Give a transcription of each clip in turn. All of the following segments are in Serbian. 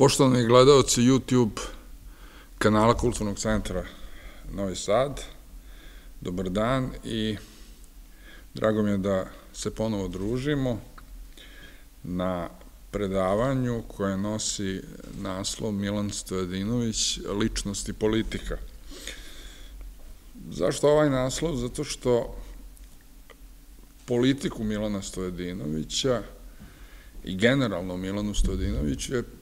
Poštovani gledalci YouTube kanala Kulturnog centra Novi Sad, dobar dan i drago mi je da se ponovo družimo na predavanju koje nosi naslov Milan Stojadinović, ličnost i politika. Zašto ovaj naslov? Zato što politiku Milana Stojadinovića i generalno Milanu Stojadinoviću je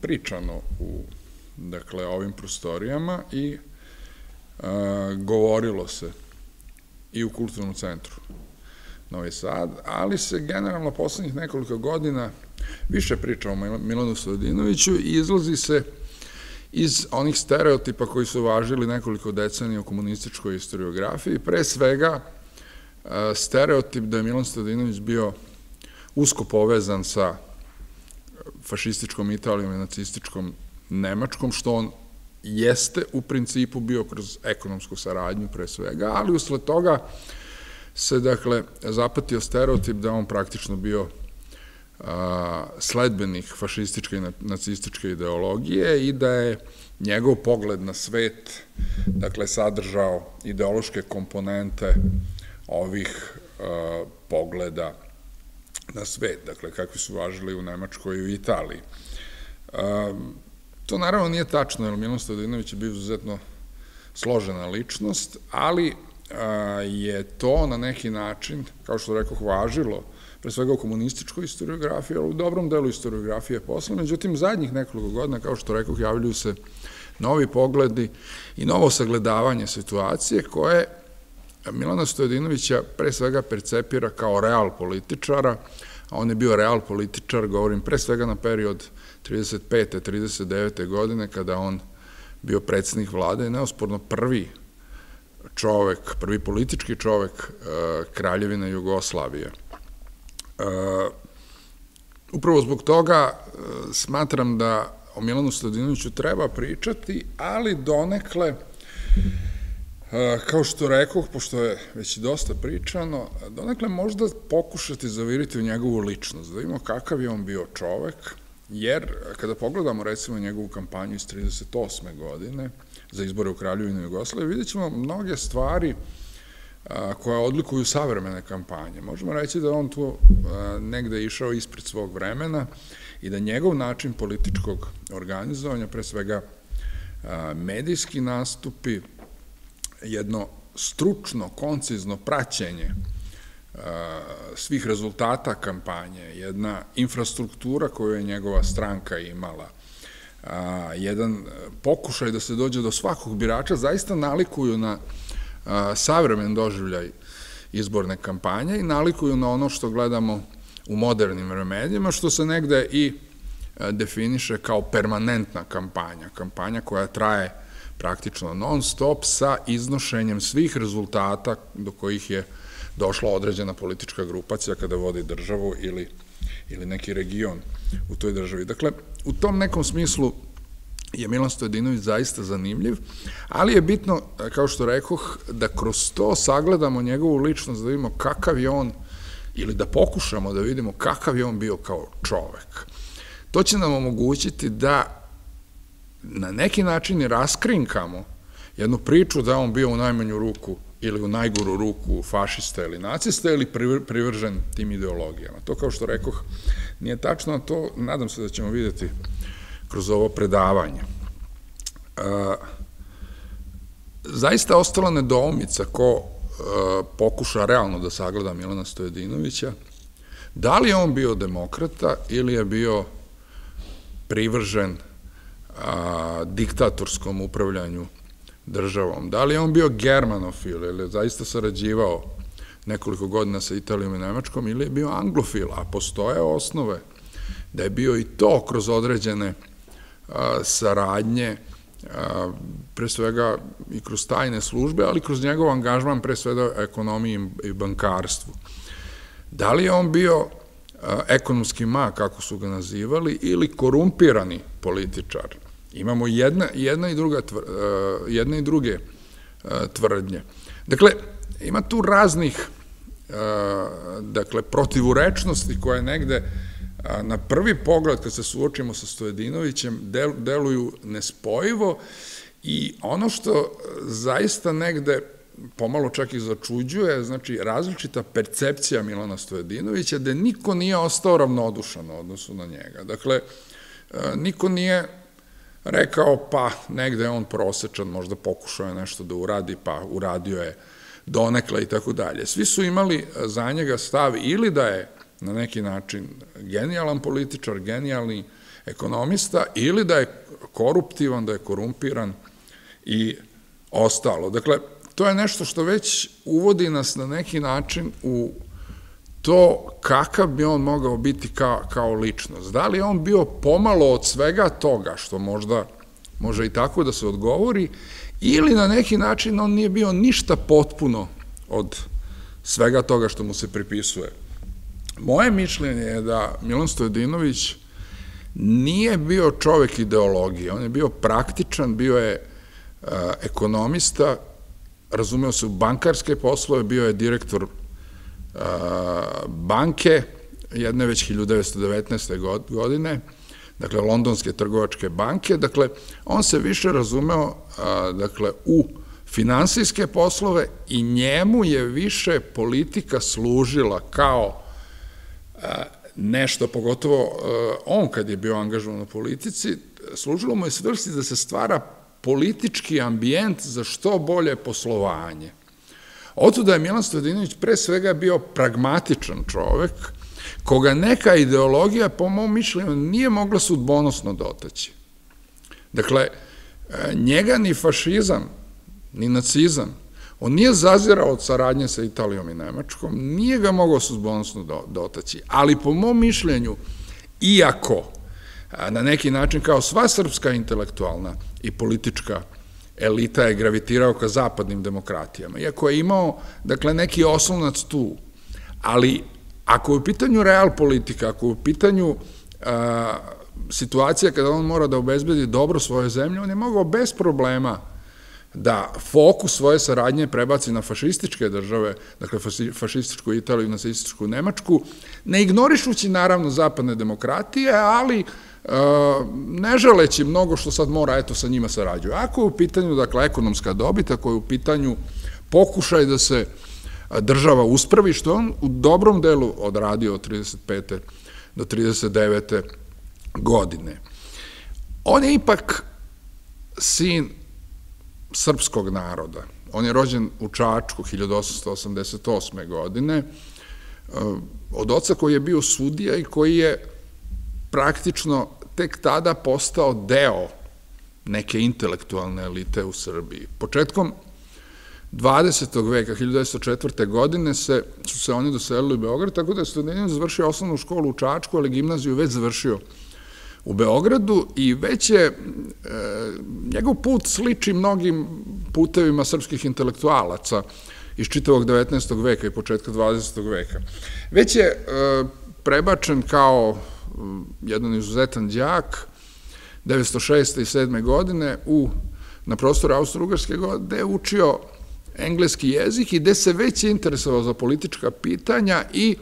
pričano u dakle, ovim prostorijama i a, govorilo se i u kulturnom centru Novi Sad, ali se generalno poslednjih nekoliko godina više priča o Milanu Stojadinoviću i izlazi se iz onih stereotipa koji su važili nekoliko decenija u komunističkoj historiografiji, pre svega stereotip da je Milan Stojadinović bio usko povezan sa fašističkom Italijom i nacističkom Nemačkom, što on jeste u principu bio kroz ekonomsku saradnju pre svega, ali usled toga se, dakle, zapatio stereotip da on praktično bio sledbenih fašističke i nacističke ideologije i da je njegov pogled na svet, dakle, sadržao ideološke komponente ovih pogleda na svet, dakle, kakvi su važili u Nemačkoj i u Italiji. To naravno nije tačno, jer Milan Stojadinović je bio izuzetno složena ličnost, ali je to na neki način, kao što rekao, važilo, pre svega u komunističkoj historiografiji, ali u dobrom delu historiografije posle. Međutim, zadnjih nekoliko godina, kao što rekao, javljaju se novi pogledi i novo sagledavanje situacije koje Milana Stojadinovića pre svega percepira kao real političara, a on je bio real političar, govorim pre svega na period 35. 39. godine, kada on bio predsednik vlade i neosporno prvi čovek, prvi politički čovek e, Kraljevine Jugoslavije. E, upravo zbog toga e, smatram da o Milanu Stojadinoviću treba pričati, ali donekle Kao što rekoh, pošto je već dosta pričano, donekle možda pokušati zaviriti u njegovu ličnost, da vidimo kakav je on bio čovek, jer kada pogledamo recimo njegovu kampanju iz 38. godine za izbore u Kraljevinu Jugoslavije, vidjet ćemo mnoge stvari koje odlikuju savremene kampanje. Možemo reći da on tu negde išao ispred svog vremena i da njegov način političkog organizovanja, pre svega medijski nastupi, jedno stručno, koncizno praćenje svih rezultata kampanje, jedna infrastruktura koju je njegova stranka imala, jedan pokušaj da se dođe do svakog birača, zaista nalikuju na savremen doživljaj izborne kampanje i nalikuju na ono što gledamo u modernim vremenima, što se negde i definiše kao permanentna kampanja, kampanja koja traje praktično non stop sa iznošenjem svih rezultata do kojih je došla određena politička grupacija kada vodi državu ili, ili neki region u toj državi. Dakle, u tom nekom smislu je Milan Stojadinović zaista zanimljiv, ali je bitno, kao što rekoh, da kroz to sagledamo njegovu ličnost, da vidimo kakav je on, ili da pokušamo da vidimo kakav je on bio kao čovek. To će nam omogućiti da na neki način raskrinkamo jednu priču da on bio u najmanju ruku ili u najgoru ruku fašista ili nacista ili privržen tim ideologijama. To, kao što rekoh, nije tačno, to nadam se da ćemo videti kroz ovo predavanje. Zaista ostala nedoumica ko pokuša realno da sagleda Milana Stojedinovića, da li je on bio demokrata ili je bio privržen a, diktatorskom upravljanju državom. Da li je on bio germanofil ili je zaista sarađivao nekoliko godina sa Italijom i Nemačkom ili je bio anglofil, a postoje osnove da je bio i to kroz određene saradnje, pre svega i kroz tajne službe, ali kroz njegov angažman pre svega ekonomiji i bankarstvu. Da li je on bio ekonomski ma, kako su ga nazivali, ili korumpirani političar. Imamo jedna, jedna, i, druga, jedna i druge tvrdnje. Dakle, ima tu raznih dakle, protivurečnosti koje negde na prvi pogled kad se suočimo sa Stojedinovićem deluju nespojivo i ono što zaista negde pomalo čak i začuđuje, znači različita percepcija Milana Stojedinovića, da niko nije ostao ravnodušan u odnosu na njega. Dakle, niko nije rekao, pa negde je on prosečan, možda pokušao je nešto da uradi, pa uradio je donekle i tako dalje. Svi su imali za njega stav ili da je na neki način genijalan političar, genijalni ekonomista, ili da je koruptivan, da je korumpiran i ostalo. Dakle, to je nešto što već uvodi nas na neki način u to kakav bi on mogao biti kao, kao ličnost. Da li on bio pomalo od svega toga, što možda može i tako da se odgovori, ili na neki način on nije bio ništa potpuno od svega toga što mu se pripisuje. Moje mišljenje je da Milan Stojedinović nije bio čovek ideologije, on je bio praktičan, bio je ekonomista, razumeo se u bankarske poslove, bio je direktor banke, jedne već 1919. godine, dakle, londonske trgovačke banke, dakle, on se više razumeo, dakle, u finansijske poslove i njemu je više politika služila kao nešto, pogotovo on kad je bio angažovan u politici, služilo mu je svrsti da se stvara politički ambijent za što bolje poslovanje. Otuda je Milan Stojadinović pre svega bio pragmatičan čovek, koga neka ideologija, po mom mišljenju, nije mogla sudbonosno dotaći. Dakle, njega ni fašizam, ni nacizam, on nije zazirao od saradnje sa Italijom i Nemačkom, nije ga mogao sudbonosno dotaći, ali po mom mišljenju, iako na neki način kao sva srpska intelektualna i politička elita je gravitirao ka zapadnim demokratijama, iako je imao, dakle, neki osnovnac tu, ali ako je u pitanju real politika, ako je u pitanju situacija kada on mora da obezbedi dobro svoje zemlje, on je mogao bez problema da fokus svoje saradnje prebaci na fašističke države, dakle fašističku Italiju i nacističku Nemačku, ne ignorišući naravno zapadne demokratije, ali ne želeći mnogo što sad mora, eto, sa njima sarađuje. Ako je u pitanju, dakle, ekonomska dobit, ako je u pitanju pokušaj da se država uspravi, što on u dobrom delu odradio od 35. do 39. godine. On je ipak sin srpskog naroda. On je rođen u Čačku 1888. godine od oca koji je bio sudija i koji je praktično tek tada postao deo neke intelektualne elite u Srbiji. Početkom 20. veka, 1904. godine, se, su se oni doselili u Beograd, tako da je Studeninac završio osnovnu školu u Čačku, ali gimnaziju već završio u Beogradu i već je, e, njegov put sliči mnogim putevima srpskih intelektualaca iz čitavog 19. veka i početka 20. veka. Već je e, prebačen kao jedan izuzetan đak, 906. i 7. godine u, na prostoru Austro-Ugarske gde je učio engleski jezik i gde se već interesovao za politička pitanja i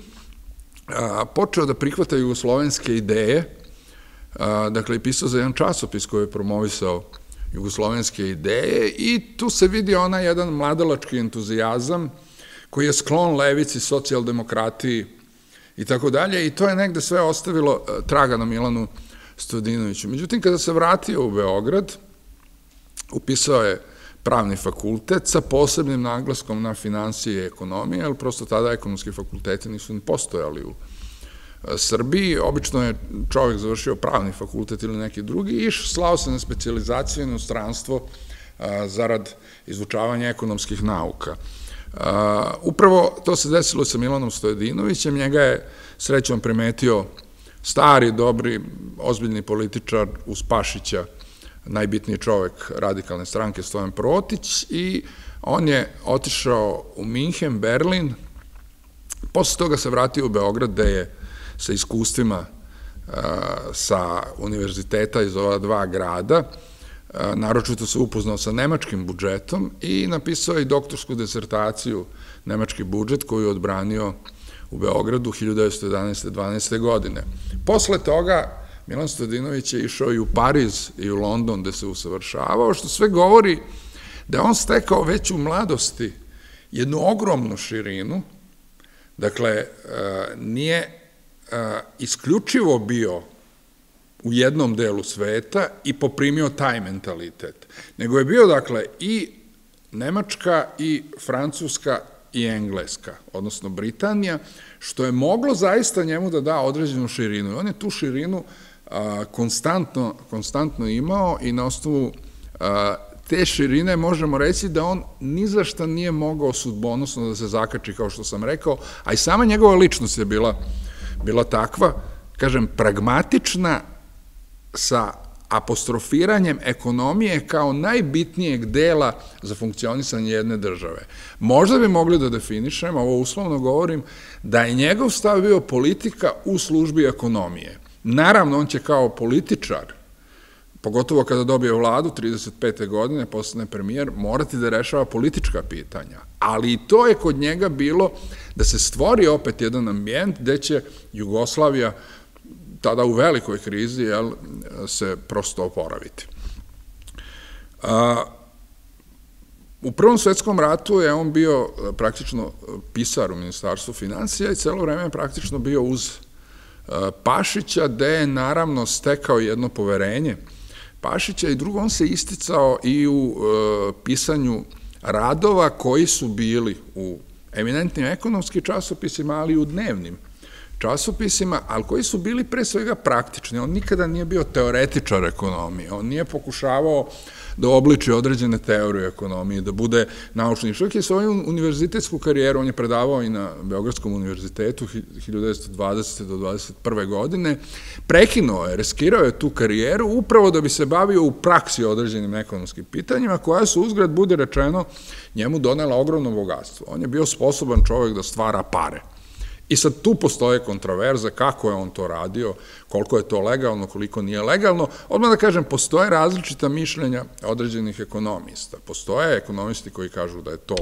počeo da prihvata jugoslovenske ideje, dakle i pisao za jedan časopis koji je promovisao jugoslovenske ideje i tu se vidi ona jedan mladalački entuzijazam koji je sklon levici, socijaldemokratiji, i tako dalje, i to je negde sve ostavilo e, traga na Milanu Studinoviću. Međutim, kada se vratio u Beograd, upisao je pravni fakultet sa posebnim naglaskom na financije i ekonomije, jer prosto tada ekonomski fakulteti nisu ni postojali u e, Srbiji. Obično je čovjek završio pravni fakultet ili neki drugi i slao se na specializaciju i inostranstvo e, zarad izučavanja ekonomskih nauka. Upravo to se desilo sa Milanom Stojedinovićem, njega je srećom primetio stari, dobri, ozbiljni političar uz Pašića, najbitniji čovek radikalne stranke Stojan Protić. I on je otišao u Minhen, Berlin, posle toga se vratio u Beograd gde je sa iskustvima sa univerziteta iz ova dva grada naročito se upoznao sa nemačkim budžetom i napisao i doktorsku desertaciju nemački budžet koju je odbranio u Beogradu 1911. 12. godine. Posle toga Milan Stodinović je išao i u Pariz i u London gde se usavršavao, što sve govori da on stekao već u mladosti jednu ogromnu širinu, dakle, nije isključivo bio u jednom delu sveta i poprimio taj mentalitet, nego je bio, dakle, i Nemačka i Francuska i Engleska, odnosno Britanija, što je moglo zaista njemu da da određenu širinu. I on je tu širinu konstantno, konstantno imao i na osnovu te širine možemo reći da on ni za šta nije mogao sudbonosno da se zakači, kao što sam rekao, a i sama njegova ličnost je bila, bila takva, kažem, pragmatična sa apostrofiranjem ekonomije kao najbitnijeg dela za funkcionisanje jedne države. Možda bi mogli da definišemo, ovo uslovno govorim, da je njegov stav bio politika u službi ekonomije. Naravno, on će kao političar, pogotovo kada dobije vladu 35. godine, postane premijer, morati da rešava politička pitanja. Ali i to je kod njega bilo da se stvori opet jedan ambijent gde će Jugoslavija tada u velikoj krizi jel, se prosto oporaviti. A, u Prvom svetskom ratu je on bio praktično pisar u Ministarstvu financija i celo vreme praktično bio uz Pašića, gde je naravno stekao jedno poverenje Pašića i drugo, on se isticao i u pisanju radova koji su bili u eminentnim ekonomskim časopisima, ali i u dnevnim časopisima, ali koji su bili pre svega praktični. On nikada nije bio teoretičar ekonomije, on nije pokušavao da obliči određene teorije ekonomije, da bude naučni. Čovjek je svoju univerzitetsku karijeru, on je predavao i na Beogradskom univerzitetu 1920. do 21. godine, prekinuo je, reskirao je tu karijeru upravo da bi se bavio u praksi određenim ekonomskim pitanjima, koja su uzgrad, bude rečeno, njemu donela ogromno bogatstvo. On je bio sposoban čovjek da stvara pare. I sad tu postoje kontraverze kako je on to radio, koliko je to legalno, koliko nije legalno. Odmah da kažem, postoje različita mišljenja određenih ekonomista. Postoje ekonomisti koji kažu da je to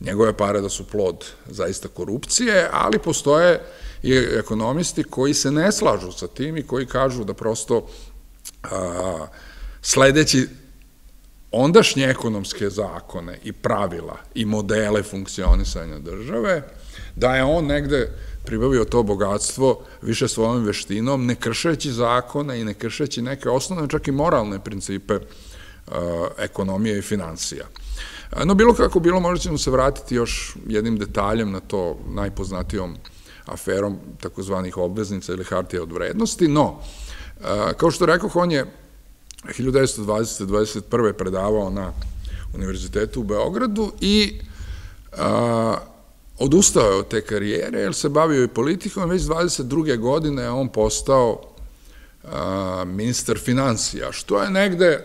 njegove pare da su plod zaista korupcije, ali postoje i ekonomisti koji se ne slažu sa tim i koji kažu da prosto sledeći ondašnje ekonomske zakone i pravila i modele funkcionisanja države, da je on negde pribavio to bogatstvo više svojom veštinom, ne kršeći zakone i ne kršeći neke osnovne, čak i moralne principe uh, ekonomije i financija. No, bilo kako bilo, možda ćemo se vratiti još jednim detaljem na to najpoznatijom aferom takozvanih obveznica ili hartija od vrednosti, no, uh, kao što rekao, on je 1920-21. predavao na Univerzitetu u Beogradu i odustao je od te karijere, jer se bavio i politikom, već 22. godine on postao ministar financija, što je negde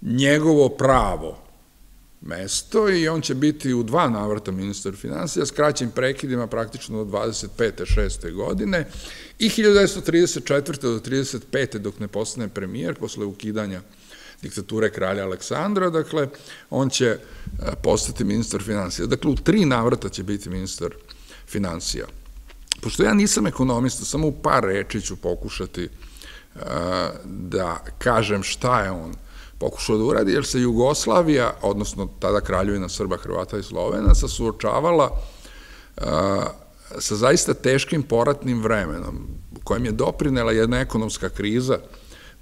njegovo pravo mesto i on će biti u dva navrata ministar financija s kraćim prekidima praktično do 25. 6. godine i 1934. do 35. dok ne postane premijer posle ukidanja diktature kralja Aleksandra, dakle, on će e, postati ministar financija. Dakle, u tri navrata će biti ministar financija. Pošto ja nisam ekonomista, samo u par reči ću pokušati e, da kažem šta je on pokušao da uradi, jer se Jugoslavija, odnosno tada kraljevina Srba, Hrvata i Slovenaca, suočavala e, sa zaista teškim poratnim vremenom, kojem je doprinela jedna ekonomska kriza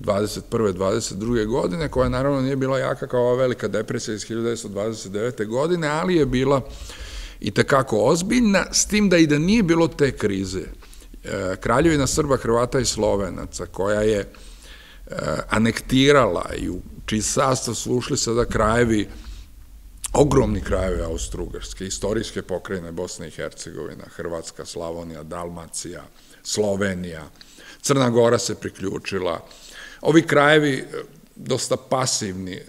21. 22. godine, koja naravno nije bila jaka kao ova velika depresija iz 1929. godine, ali je bila i tekako ozbiljna, s tim da i da nije bilo te krize. E, Kraljevina Srba, Hrvata i Slovenaca, koja je e, anektirala i u čiji sastav su ušli sada krajevi, ogromni krajevi Austro-Ugarske, istorijske pokrajine Bosne i Hercegovina, Hrvatska, Slavonija, Dalmacija, Slovenija, Crna Gora se priključila, Ovi krajevi, e, dosta pasivni, e,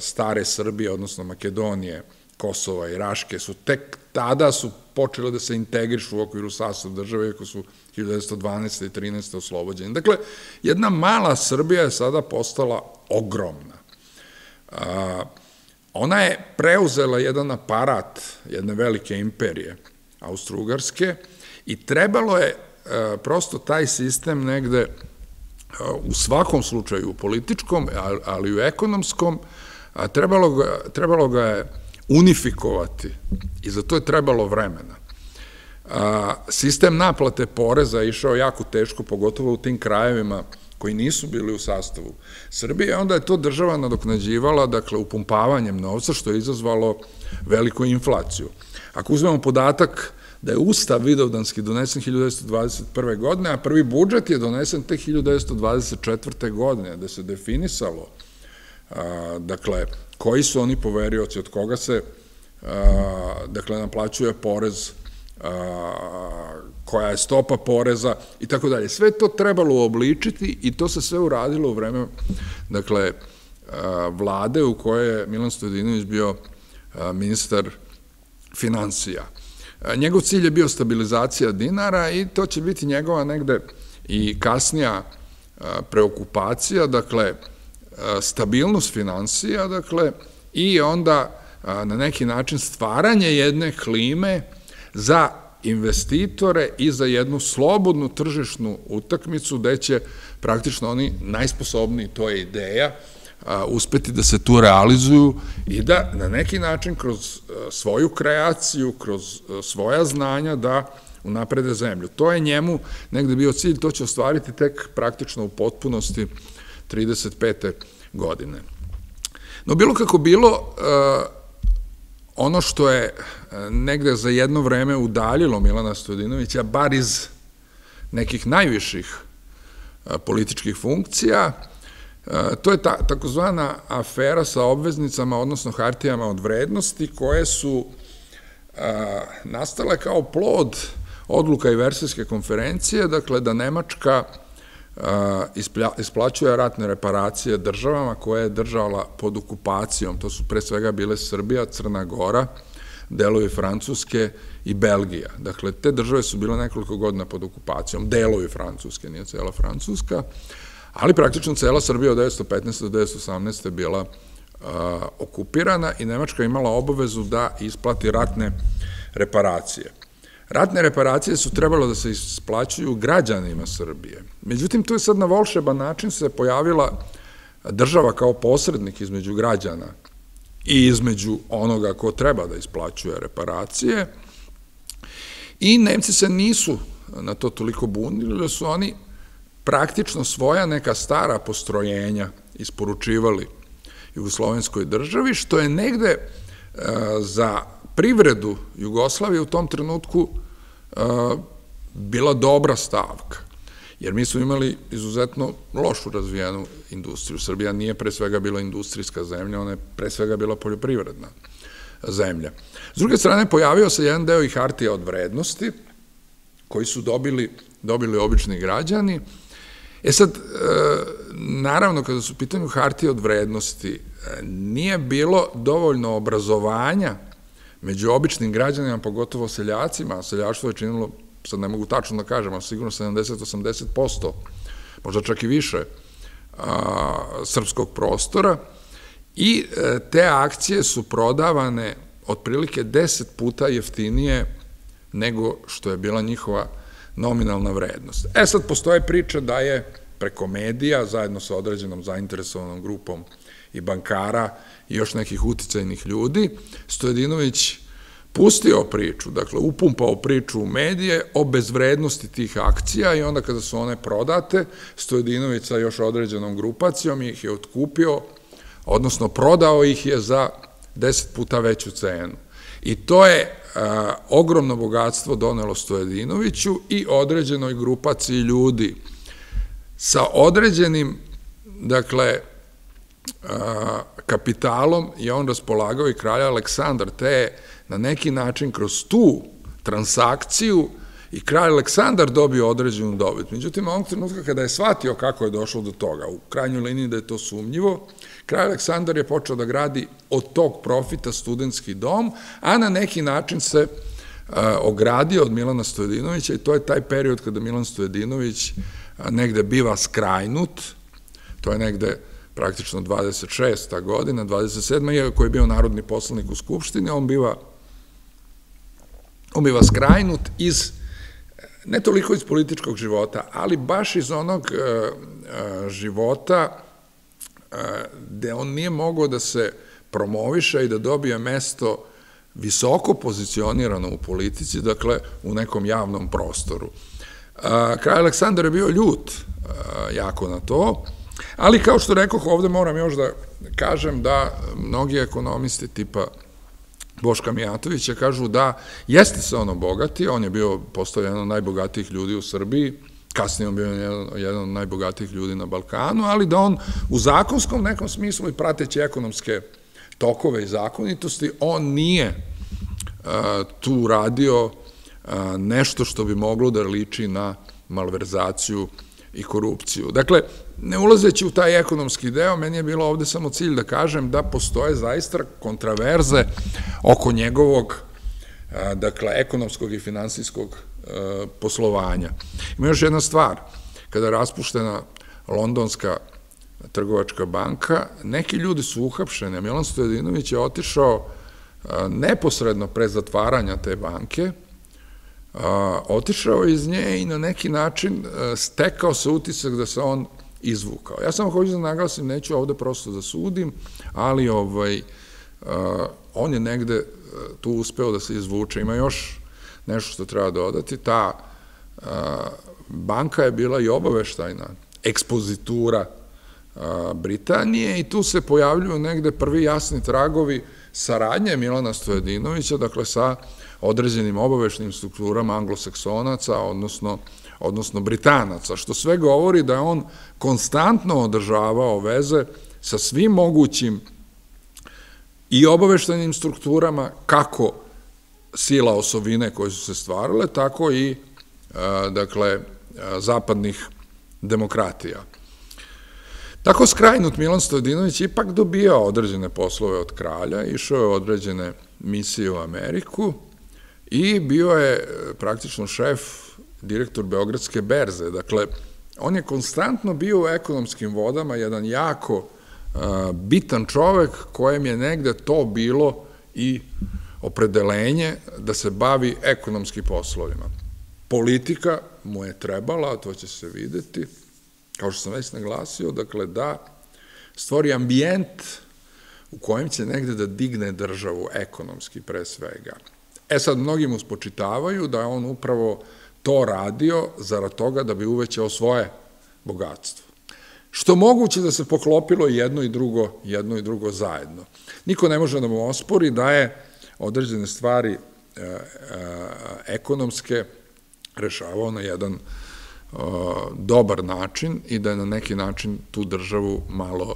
stare Srbije, odnosno Makedonije, Kosova i Raške, su tek tada su počele da se integrišu u okviru sastav države, ako su 1912. i 13. oslobođeni. Dakle, jedna mala Srbija je sada postala ogromna. Ona je preuzela jedan aparat jedne velike imperije, Austro-Ugarske, i trebalo je prosto taj sistem negde u svakom slučaju u političkom, ali i u ekonomskom, trebalo ga, trebalo ga je unifikovati i za to je trebalo vremena. Sistem naplate poreza je išao jako teško, pogotovo u tim krajevima koji nisu bili u sastavu Srbije, onda je to država nadoknađivala, dakle, upumpavanjem novca, što je izazvalo veliku inflaciju. Ako uzmemo podatak da je Ustav Vidovdanski donesen 1921. godine, a prvi budžet je donesen te 1924. godine, da se definisalo, dakle, koji su oni poverioci, od koga se, dakle, naplaćuje porez, koja je stopa poreza i tako dalje. Sve to trebalo obličiti i to se sve uradilo u vreme, dakle, vlade u kojoj je Milan Stojadinović bio ministar financija. Njegov cilj je bio stabilizacija dinara i to će biti njegova negde i kasnija preokupacija, dakle, stabilnost financija, dakle, i onda na neki način stvaranje jedne klime za investitore i za jednu slobodnu tržišnu utakmicu gde će praktično oni najsposobniji, to je ideja, uspeti da se tu realizuju i da na neki način kroz svoju kreaciju, kroz svoja znanja da unaprede zemlju. To je njemu negde bio cilj, to će ostvariti tek praktično u potpunosti 35. godine. No bilo kako bilo, ono što je negde za jedno vreme udaljilo Milana Stojadinovića, bar iz nekih najviših političkih funkcija, to je ta, takozvana afera sa obveznicama, odnosno hartijama od vrednosti, koje su nastale kao plod odluka i versijske konferencije, dakle da Nemačka isplaćuje ratne reparacije državama koje je držala pod okupacijom. To su pre svega bile Srbija, Crna Gora, delovi Francuske i Belgija. Dakle, te države su bile nekoliko godina pod okupacijom, delovi Francuske, nije cela Francuska, ali praktično cela Srbija od 1915. do 1918. je bila okupirana i Nemačka imala obavezu da isplati ratne reparacije. Ratne reparacije su trebalo da se isplaćuju građanima Srbije. Međutim, tu je sad na volšeban način se pojavila država kao posrednik između građana i između onoga ko treba da isplaćuje reparacije i Nemci se nisu na to toliko bunili, da su oni praktično svoja neka stara postrojenja isporučivali Jugoslovenskoj državi, što je negde e, za privredu Jugoslavije u tom trenutku e, bila dobra stavka. Jer mi smo imali izuzetno lošu razvijenu industriju. Srbija nije pre svega bila industrijska zemlja, ona je pre svega bila poljoprivredna zemlja. S druge strane, pojavio se jedan deo i hartija od vrednosti, koji su dobili, dobili obični građani. E sad, e, naravno, kada su pitanju hartije od vrednosti, e, nije bilo dovoljno obrazovanja među običnim građanima, pogotovo seljacima, seljaštvo je činilo, sad ne mogu tačno da kažem, ali sigurno 70-80%, možda čak i više, srpskog prostora, i e, te akcije su prodavane otprilike 10 puta jeftinije nego što je bila njihova nominalna vrednost. E sad postoje priča da je preko medija, zajedno sa određenom zainteresovanom grupom i bankara i još nekih uticajnih ljudi, Stojedinović pustio priču, dakle upumpao priču u medije o bezvrednosti tih akcija i onda kada su one prodate, Stojedinović sa još određenom grupacijom ih je otkupio, odnosno prodao ih je za deset puta veću cenu. I to je ogromno bogatstvo donelo Stojedinoviću i određenoj grupaciji ljudi. Sa određenim, dakle, kapitalom je on raspolagao i kralja Aleksandar, te je na neki način kroz tu transakciju i kralj Aleksandar dobio određenu dobit. Međutim, onog trenutka kada je shvatio kako je došlo do toga, u krajnjoj liniji da je to sumnjivo, kralj Aleksandar je počeo da gradi od tog profita studentski dom, a na neki način se ogradio od Milana Stojedinovića i to je taj period kada Milan Stojedinović negde biva skrajnut, to je negde praktično 26. godina, 27. je koji je bio narodni poslanik u Skupštini, on biva on biva skrajnut iz ne toliko iz političkog života, ali baš iz onog života gde on nije mogao da se promoviše i da dobije mesto visoko pozicionirano u politici, dakle u nekom javnom prostoru. Kraj Aleksandar je bio ljut jako na to, ali kao što rekoh, ovde moram još da kažem da mnogi ekonomisti tipa Boška Mijatovića kažu da jeste se ono bogati, on je bio postao jedan od najbogatijih ljudi u Srbiji, kasnije on bio jedan, od najbogatijih ljudi na Balkanu, ali da on u zakonskom nekom smislu i prateći ekonomske tokove i zakonitosti, on nije tu radio nešto što bi moglo da liči na malverzaciju i korupciju. Dakle, ne ulazeći u taj ekonomski deo, meni je bilo ovde samo cilj da kažem da postoje zaista kontraverze oko njegovog dakle, ekonomskog i finansijskog poslovanja. Ima još jedna stvar, kada je raspuštena londonska trgovačka banka, neki ljudi su uhapšeni, a Milan Stojadinović je otišao neposredno pre zatvaranja te banke, otišao iz nje i na neki način stekao se utisak da se on izvukao. Ja samo hoću da naglasim, neću ovde prosto da sudim, ali ovaj, on je negde tu uspeo da se izvuče. Ima još nešto što treba dodati, ta banka je bila i obaveštajna ekspozitura Britanije i tu se pojavljuju negde prvi jasni tragovi saradnje Milana Stojedinovića, dakle sa određenim obavešnim strukturama anglosaksonaca, odnosno, odnosno Britanaca, što sve govori da je on konstantno održavao veze sa svim mogućim i obaveštenim strukturama, kako sila osovine koje su se stvarale, tako i, dakle, zapadnih demokratija. Tako skrajnut Milan Stojadinović ipak dobijao određene poslove od kralja, išao je određene misije u Ameriku i bio je e, praktično šef, direktor Beogradske berze. Dakle, on je konstantno bio u ekonomskim vodama, jedan jako e, bitan čovek kojem je negde to bilo i opredelenje da se bavi ekonomskim poslovima. Politika mu je trebala, a to će se videti, kao što sam već naglasio, dakle da stvori ambijent u kojem će negde da digne državu ekonomski pre svega. E sad, mnogi mu spočitavaju da je on upravo to radio zarad toga da bi uvećao svoje bogatstvo. Što moguće da se poklopilo jedno i drugo, jedno i drugo zajedno. Niko ne može da mu ospori da je određene stvari e, e, ekonomske rešavao na jedan dobar način i da je na neki način tu državu malo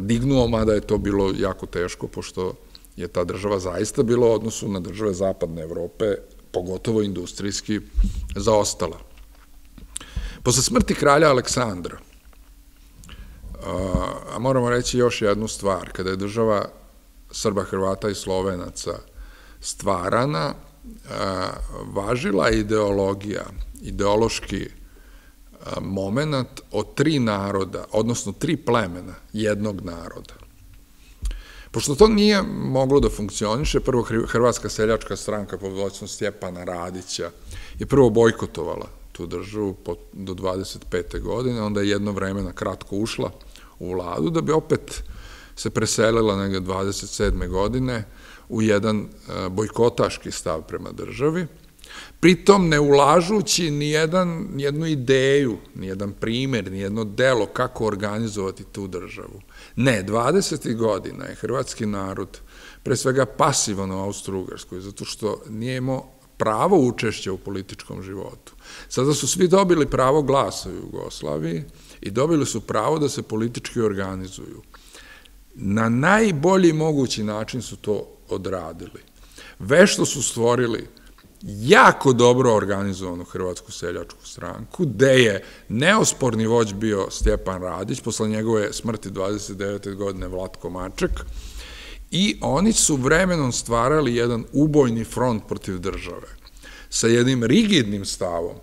dignuo, mada je to bilo jako teško, pošto je ta država zaista bila u odnosu na države zapadne Evrope, pogotovo industrijski, zaostala. Posle smrti kralja Aleksandra, a moramo reći još jednu stvar, kada je država Srba, Hrvata i Slovenaca stvarana, važila ideologija, ideološki moment o tri naroda, odnosno tri plemena jednog naroda. Pošto to nije moglo da funkcioniše, prvo Hrvatska seljačka stranka pod vođstvom Stjepana Radića je prvo bojkotovala tu državu do 25. godine, onda je jedno vreme na kratko ušla u vladu, da bi opet se preselila negde 27. godine u jedan e, bojkotaški stav prema državi, pritom ne ulažući ni jedan, jednu ideju, ni jedan primer, ni jedno delo kako organizovati tu državu. Ne, 20. godina je hrvatski narod pre svega pasivan u Austro-Ugarskoj, zato što nije imao pravo učešća u političkom životu. Sada su svi dobili pravo glasa u Jugoslaviji i dobili su pravo da se politički organizuju. Na najbolji mogući način su to odradili. Vešto su stvorili jako dobro organizovanu Hrvatsku seljačku stranku, gde je neosporni vođ bio Stjepan Radić, posle njegove smrti 29. godine Vlatko Maček, i oni su vremenom stvarali jedan ubojni front protiv države, sa jednim rigidnim stavom,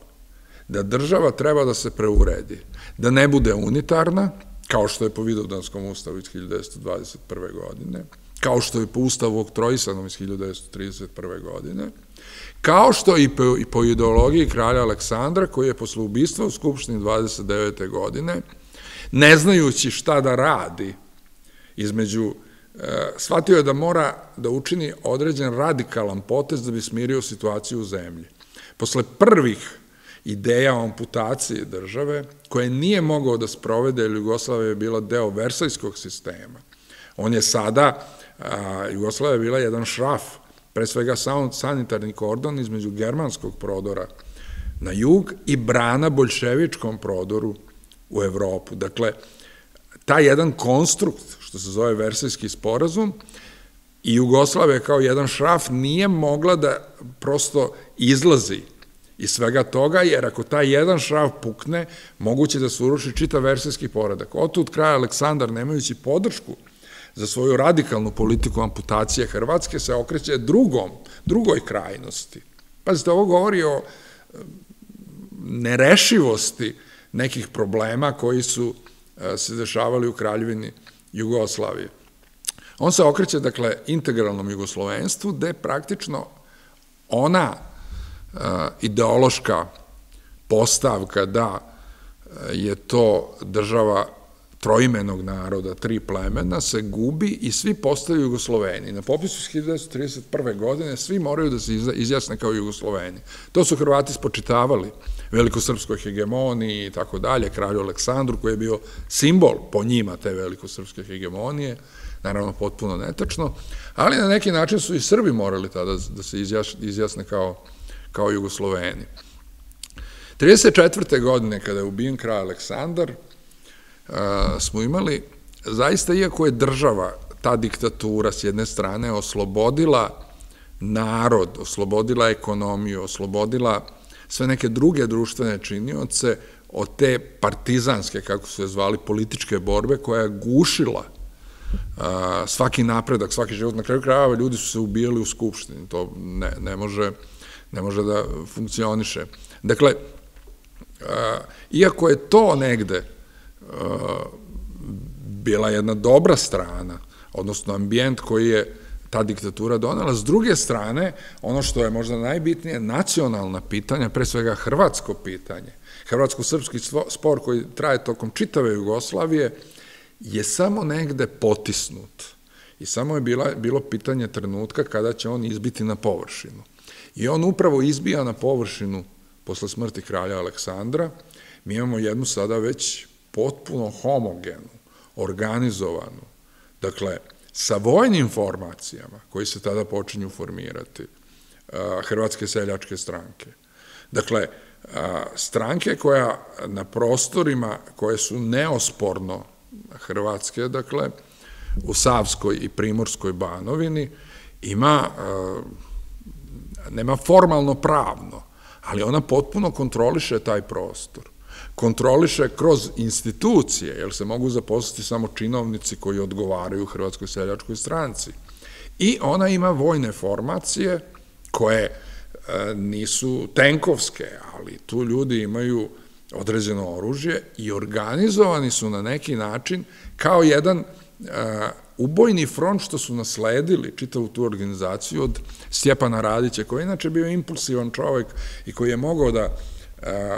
da država treba da se preuredi, da ne bude unitarna, kao što je po Vidovdanskom ustavu iz 1921. godine, kao što je po ustavu oktrojisanom iz 1931. godine, kao što i po, i po ideologiji kralja Aleksandra, koji je posle ubistva u Skupštini 29. godine, ne znajući šta da radi između e, shvatio je da mora da učini određen radikalan potez da bi smirio situaciju u zemlji. Posle prvih ideja o amputaciji države, koje nije mogao da sprovede, jer Jugoslavia je bila deo versajskog sistema. On je sada, a, je bila jedan šraf, pre svega sanitarni kordon između germanskog prodora na jug i brana bolševičkom prodoru u Evropu. Dakle, taj jedan konstrukt, što se zove Versajski sporazum, i Jugoslavia kao jedan šraf nije mogla da prosto izlazi iz svega toga, jer ako taj jedan šraf pukne, moguće da se uruši čitav versijski poredak. Otud kraj Aleksandar, nemajući podršku za svoju radikalnu politiku amputacije Hrvatske, se okreće drugom, drugoj krajnosti. Pazite, ovo govori o nerešivosti nekih problema koji su e, se dešavali u kraljevini Jugoslavije. On se okreće, dakle, integralnom jugoslovenstvu, gde praktično ona e, ideološka postavka da e, je to država troimenog naroda, tri plemena, se gubi i svi postaju Jugosloveni. Na popisu 1931. godine svi moraju da se izjasne kao Jugosloveni. To su Hrvati spočitavali velikosrpskoj hegemoniji i tako dalje, kralju Aleksandru, koji je bio simbol po njima te velikosrpske hegemonije, naravno potpuno netačno, ali na neki način su i Srbi morali tada da se izjasne kao, kao Jugosloveni. 34. godine, kada je ubijen kralj Aleksandar, smo imali, zaista, iako je država, ta diktatura s jedne strane oslobodila narod, oslobodila ekonomiju, oslobodila sve neke druge društvene činioce od te partizanske, kako su je zvali, političke borbe koja je gušila svaki napredak, svaki život. Na kraju krajeva ljudi su se ubijali u Skupštini, to ne, ne, može, ne može da funkcioniše. Dakle, iako je to negde bila jedna dobra strana, odnosno ambijent koji je ta diktatura donela. S druge strane, ono što je možda najbitnije, nacionalna pitanja, pre svega hrvatsko pitanje, hrvatsko-srpski spor koji traje tokom čitave Jugoslavije, je samo negde potisnut. I samo je bilo pitanje trenutka kada će on izbiti na površinu. I on upravo izbija na površinu posle smrti kralja Aleksandra. Mi imamo jednu sada već potpuno homogenu, organizovanu, dakle, sa vojnim formacijama koji se tada počinju formirati, Hrvatske seljačke stranke. Dakle, stranke koja na prostorima koje su neosporno Hrvatske, dakle, u Savskoj i Primorskoj banovini, ima, nema formalno pravno, ali ona potpuno kontroliše taj prostor kontroliše kroz institucije, jer se mogu zaposliti samo činovnici koji odgovaraju Hrvatskoj seljačkoj stranci. I ona ima vojne formacije koje e, nisu tenkovske, ali tu ljudi imaju određeno oružje i organizovani su na neki način kao jedan e, ubojni front što su nasledili čitavu tu organizaciju od Stjepana Radića, koji je inače bio impulsivan čovek i koji je mogao da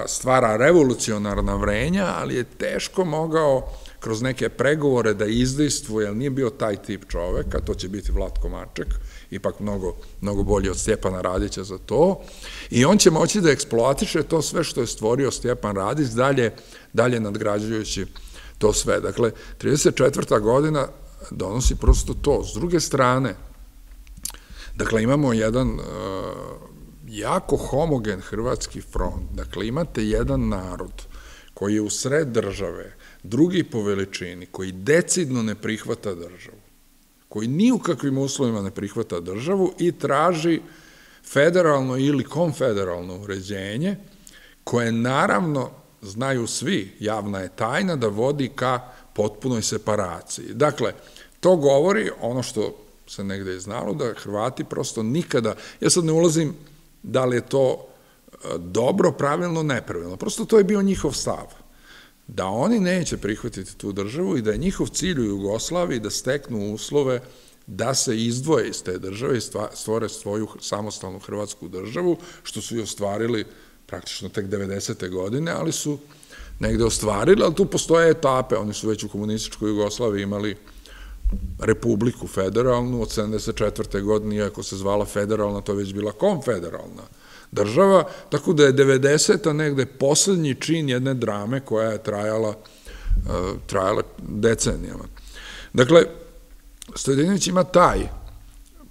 stvara revolucionarna vrenja, ali je teško mogao kroz neke pregovore da izdejstvuje, jer nije bio taj tip čoveka, to će biti Vlatko Maček, ipak mnogo, mnogo bolji od Stjepana Radića za to, i on će moći da eksploatiše to sve što je stvorio Stjepan Radić, dalje, dalje nadgrađujući to sve. Dakle, 34. godina donosi prosto to. S druge strane, dakle, imamo jedan uh, jako homogen hrvatski front. Dakle, imate jedan narod koji je u sred države, drugi po veličini, koji decidno ne prihvata državu, koji ni u kakvim uslovima ne prihvata državu i traži federalno ili konfederalno uređenje, koje naravno znaju svi, javna je tajna, da vodi ka potpunoj separaciji. Dakle, to govori ono što se negde je znalo, da Hrvati prosto nikada, ja sad ne ulazim da li je to e, dobro, pravilno, nepravilno. Prosto to je bio njihov stav. Da oni neće prihvatiti tu državu i da je njihov cilj u Jugoslaviji da steknu uslove da se izdvoje iz te države i stvore svoju samostalnu hrvatsku državu, što su i ostvarili praktično tek 90. godine, ali su negde ostvarili, ali tu postoje etape, oni su već u komunističkoj Jugoslaviji imali republiku federalnu od 74. godine, iako se zvala federalna, to je već bila konfederalna država, tako da je 90. negde poslednji čin jedne drame koja je trajala, uh, trajala decenijama. Dakle, Stojadinović ima taj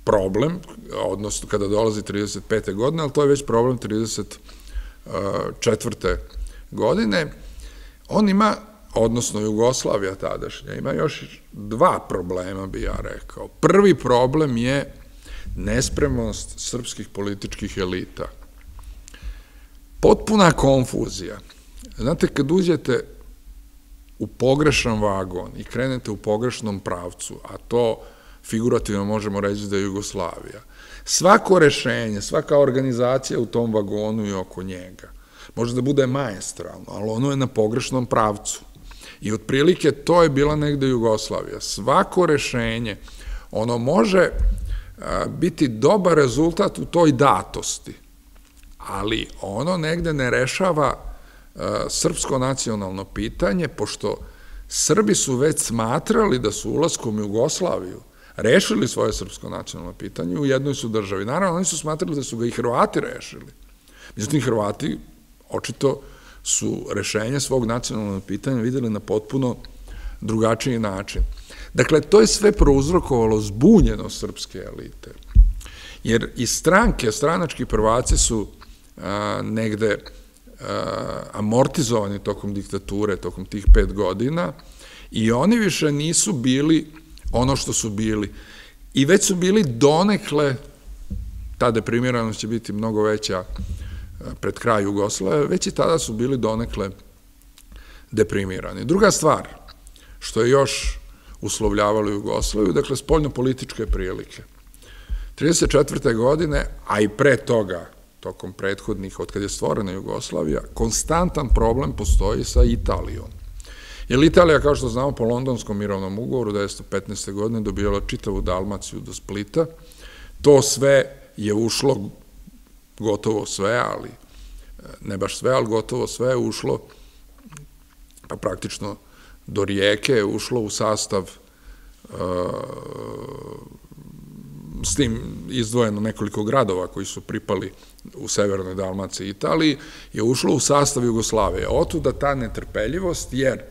problem, odnosno kada dolazi 35. godine, ali to je već problem 34. godine. On ima, odnosno Jugoslavija tadašnja, ima još dva problema, bi ja rekao. Prvi problem je nespremnost srpskih političkih elita. Potpuna konfuzija. Znate, kad uđete u pogrešan vagon i krenete u pogrešnom pravcu, a to figurativno možemo reći da je Jugoslavija, svako rešenje, svaka organizacija u tom vagonu i oko njega, može da bude majestralno, ali ono je na pogrešnom pravcu. I otprilike to je bila negde Jugoslavija. Svako rešenje, ono može biti dobar rezultat u toj datosti, ali ono negde ne rešava srpsko nacionalno pitanje, pošto Srbi su već smatrali da su ulaskom Jugoslaviju rešili svoje srpsko nacionalno pitanje u jednoj su državi. Naravno, oni su smatrali da su ga i Hrvati rešili. Međutim, Hrvati očito su rešenje svog nacionalnog pitanja videli na potpuno drugačiji način. Dakle, to je sve prouzrokovalo zbunjeno srpske elite. Jer i stranke, stranački prvaci su negde amortizovani tokom diktature, tokom tih pet godina i oni više nisu bili ono što su bili. I već su bili donekle, ta deprimiranost će biti mnogo veća pred kraj Jugoslave, već i tada su bili donekle deprimirani. Druga stvar, što je još uslovljavalo Jugoslaviju, dakle, spoljno-političke prilike. 34. godine, a i pre toga, tokom prethodnih, od kada je stvorena Jugoslavija, konstantan problem postoji sa Italijom. Jer Italija, kao što znamo, po londonskom mirovnom ugovoru 1915. godine dobijala čitavu Dalmaciju do Splita. To sve je ušlo, gotovo sve, ali ne baš sve, ali gotovo sve je ušlo, pa praktično do rijeke je ušlo u sastav s tim izdvojeno nekoliko gradova koji su pripali u severnoj Dalmaciji i Italiji, je ušlo u sastav Jugoslavije. Otuda ta netrpeljivost, jer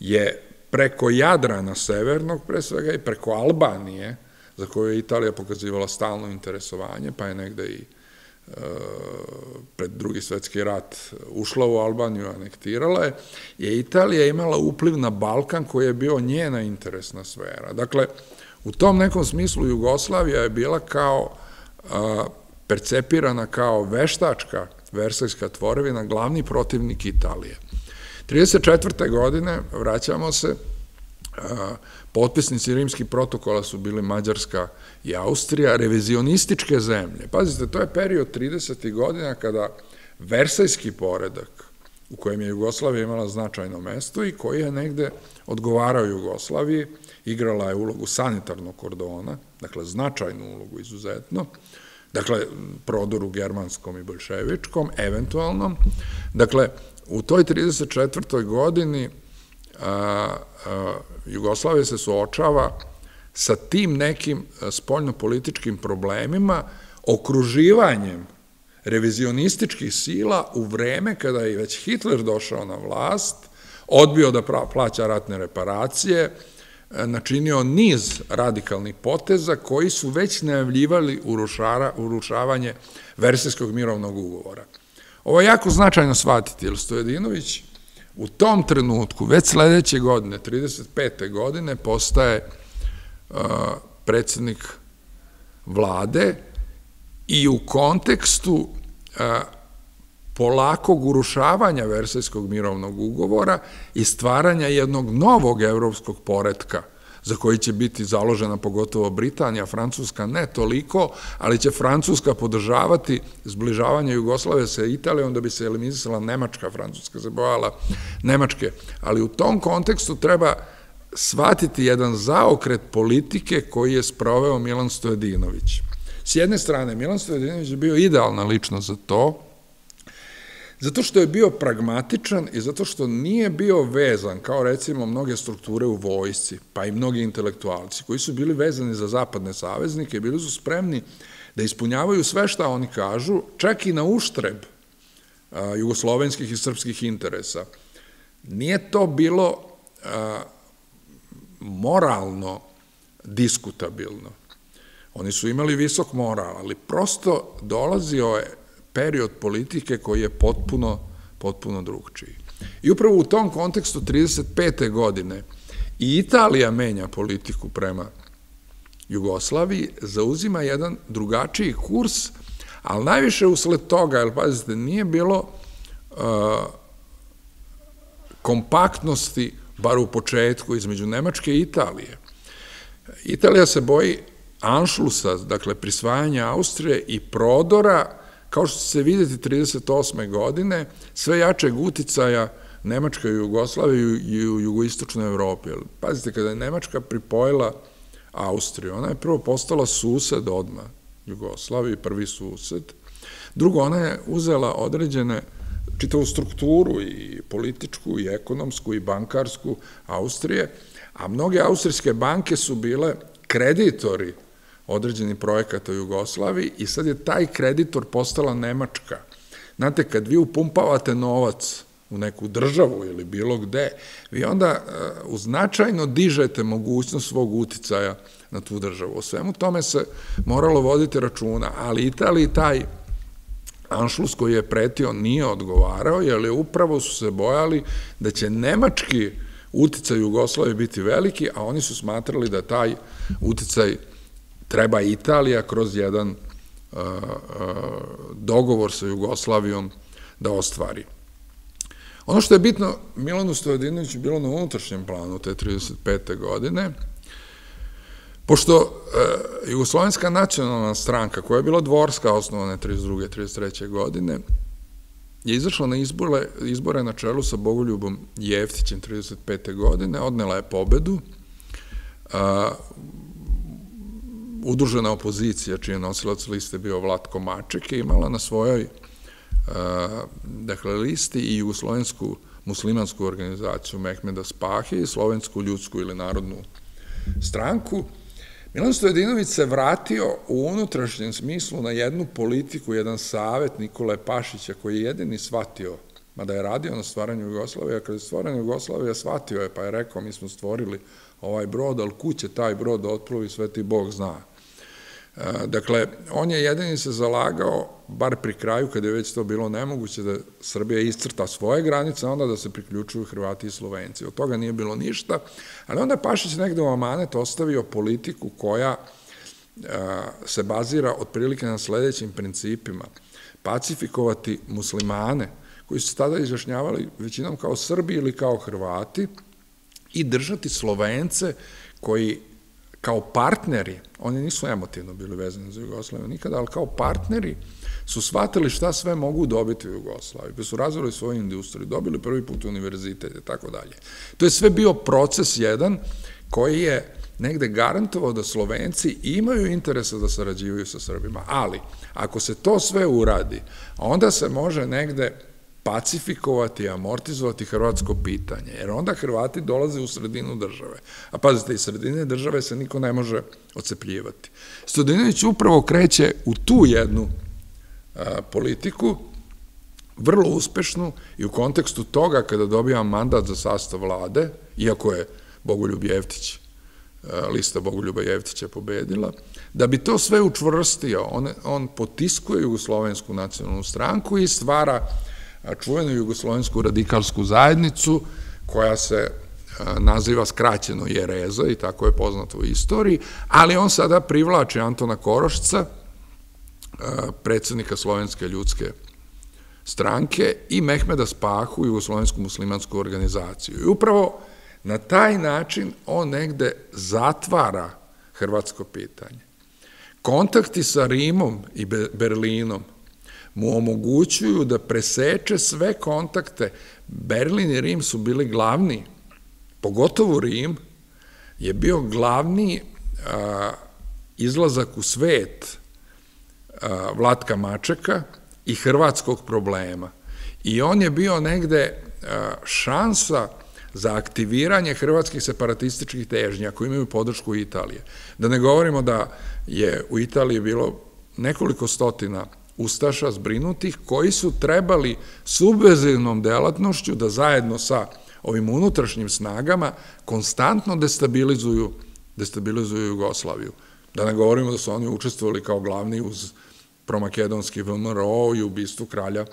je preko Jadrana severnog, pre svega i preko Albanije, za koju je Italija pokazivala stalno interesovanje, pa je negde i e, pred drugi svetski rat ušla u Albaniju, anektirala je, je Italija imala upliv na Balkan koji je bio njena interesna sfera. Dakle, u tom nekom smislu Jugoslavija je bila kao percepirana kao veštačka versajska tvorevina, glavni protivnik Italije. 34. godine, vraćamo se, potpisnici rimskih protokola su bili Mađarska i Austrija, revizionističke zemlje. Pazite, to je period 30. godina kada versajski poredak, u kojem je Jugoslavija imala značajno mesto i koji je negde odgovarao Jugoslaviji, igrala je ulogu sanitarnog kordona, dakle značajnu ulogu izuzetno, dakle prodoru germanskom i bolševičkom, eventualnom, dakle u toj 34. godini a, se suočava sa tim nekim spoljnopolitičkim problemima, okruživanjem revizionističkih sila u vreme kada je već Hitler došao na vlast, odbio da plaća ratne reparacije, načinio niz radikalnih poteza koji su već najavljivali urušavanje Versijskog mirovnog ugovora. Ovo je jako značajno shvatiti, jer Stojedinović u tom trenutku, već sledeće godine, 35. godine, postaje predsednik vlade i u kontekstu polakog urušavanja Versajskog mirovnog ugovora i stvaranja jednog novog evropskog poredka, za koji će biti založena pogotovo Britanija, Francuska ne toliko, ali će Francuska podržavati zbližavanje Jugoslave sa Italijom da bi se eliminisala Nemačka, Francuska se bojala Nemačke. Ali u tom kontekstu treba shvatiti jedan zaokret politike koji je sproveo Milan Stojadinović. S jedne strane, Milan Stojadinović je bio idealna ličnost za to, zato što je bio pragmatičan i zato što nije bio vezan, kao recimo mnoge strukture u vojsci, pa i mnogi intelektualci, koji su bili vezani za zapadne saveznike bili su spremni da ispunjavaju sve šta oni kažu, čak i na uštreb jugoslovenskih i srpskih interesa. Nije to bilo moralno diskutabilno. Oni su imali visok moral, ali prosto dolazio je period politike koji je potpuno, potpuno drugčiji. I upravo u tom kontekstu 35. godine i Italija menja politiku prema Jugoslaviji, zauzima jedan drugačiji kurs, ali najviše usled toga, jer pazite, nije bilo uh, kompaktnosti, bar u početku, između Nemačke i Italije. Italija se boji Anšlusa, dakle prisvajanja Austrije i prodora, kao što se videti 38. godine, sve jačeg uticaja Nemačka i Jugoslavije i u jugoistočnoj Evropi. Pazite, kada je Nemačka pripojila Austriju, ona je prvo postala sused odma Jugoslaviji, prvi sused. Drugo, ona je uzela određene čitavu strukturu i političku i ekonomsku i bankarsku Austrije, a mnoge austrijske banke su bile kreditori određeni projekata u Jugoslaviji i sad je taj kreditor postala Nemačka. Znate, kad vi upumpavate novac u neku državu ili bilo gde, vi onda uh, značajno dižete mogućnost svog uticaja na tu državu. O svemu tome se moralo voditi računa, ali Italiji taj Anšlus koji je pretio nije odgovarao, jer je upravo su se bojali da će nemački uticaj Jugoslavije biti veliki, a oni su smatrali da taj uticaj treba Italija kroz jedan uh, uh, dogovor sa Jugoslavijom da ostvari. Ono što je bitno Milanu Stojadinoviću bilo na unutrašnjem planu te 35. godine, pošto uh, Jugoslovenska nacionalna stranka, koja je bila dvorska osnovane 32. 33. godine, je izašla na izbore, na čelu sa Bogoljubom Jeftićem 35. godine, odnela je pobedu, udružena opozicija, čiji je nosilac liste bio Vlatko Maček, je imala na svojoj dakle, listi i jugoslovensku muslimansku organizaciju Mehmeda Spahe i slovensku ljudsku ili narodnu stranku. Milan Stojedinović se vratio u unutrašnjem smislu na jednu politiku, jedan savet Nikole Pašića koji je jedini shvatio, mada je radio na stvaranju Jugoslavije, a kada je stvaranju Jugoslavije shvatio je, pa je rekao mi smo stvorili ovaj brod, ali kuće taj brod otplovi, sve ti Bog zna. Dakle, on je jedini se zalagao, bar pri kraju, kada je već to bilo nemoguće, da Srbija iscrta svoje granice, onda da se priključuju Hrvati i Slovenci. Od toga nije bilo ništa, ali onda Pašić negde u Amanet ostavio politiku koja se bazira otprilike na sledećim principima. Pacifikovati muslimane, koji su tada izjašnjavali većinom kao Srbi ili kao Hrvati, i držati Slovence koji kao partneri, oni nisu emotivno bili vezani za Jugoslaviju nikada, ali kao partneri su shvatili šta sve mogu dobiti u Jugoslaviji, pa su razvili svoju industriju, dobili prvi put univerzitet i tako dalje. To je sve bio proces jedan koji je negde garantovao da Slovenci imaju interesa da sarađivaju sa Srbima, ali ako se to sve uradi, onda se može negde pacifikovati, amortizovati hrvatsko pitanje, jer onda Hrvati dolaze u sredinu države. A pazite, iz sredine države se niko ne može ocepljivati. Studinović upravo kreće u tu jednu politiku, vrlo uspešnu i u kontekstu toga kada dobija mandat za sastav vlade, iako je Bogoljub Jevtić, lista Bogoljuba Jevtića pobedila, da bi to sve učvrstio, on, on potiskuje Jugoslovensku nacionalnu stranku i stvara čuvenu jugoslovensku radikalsku zajednicu, koja se naziva skraćeno Jereza i tako je poznato u istoriji, ali on sada privlači Antona Korošca, predsednika Slovenske ljudske stranke i Mehmeda Spahu, Jugoslovensku muslimansku organizaciju. I upravo na taj način on negde zatvara hrvatsko pitanje. Kontakti sa Rimom i Berlinom mu omogućuju da preseče sve kontakte. Berlin i Rim su bili glavni, pogotovo Rim, je bio glavni izlazak u svet Vlatka Mačeka i hrvatskog problema. I on je bio negde šansa za aktiviranje hrvatskih separatističkih težnja koji imaju podršku Italije. Da ne govorimo da je u Italiji bilo nekoliko stotina ustaša zbrinutih koji su trebali subvezivnom delatnošću da zajedno sa ovim unutrašnjim snagama konstantno destabilizuju, destabilizuju Jugoslaviju. Da ne govorimo da su oni učestvovali kao glavni uz promakedonski VMRO i ubistvu kralja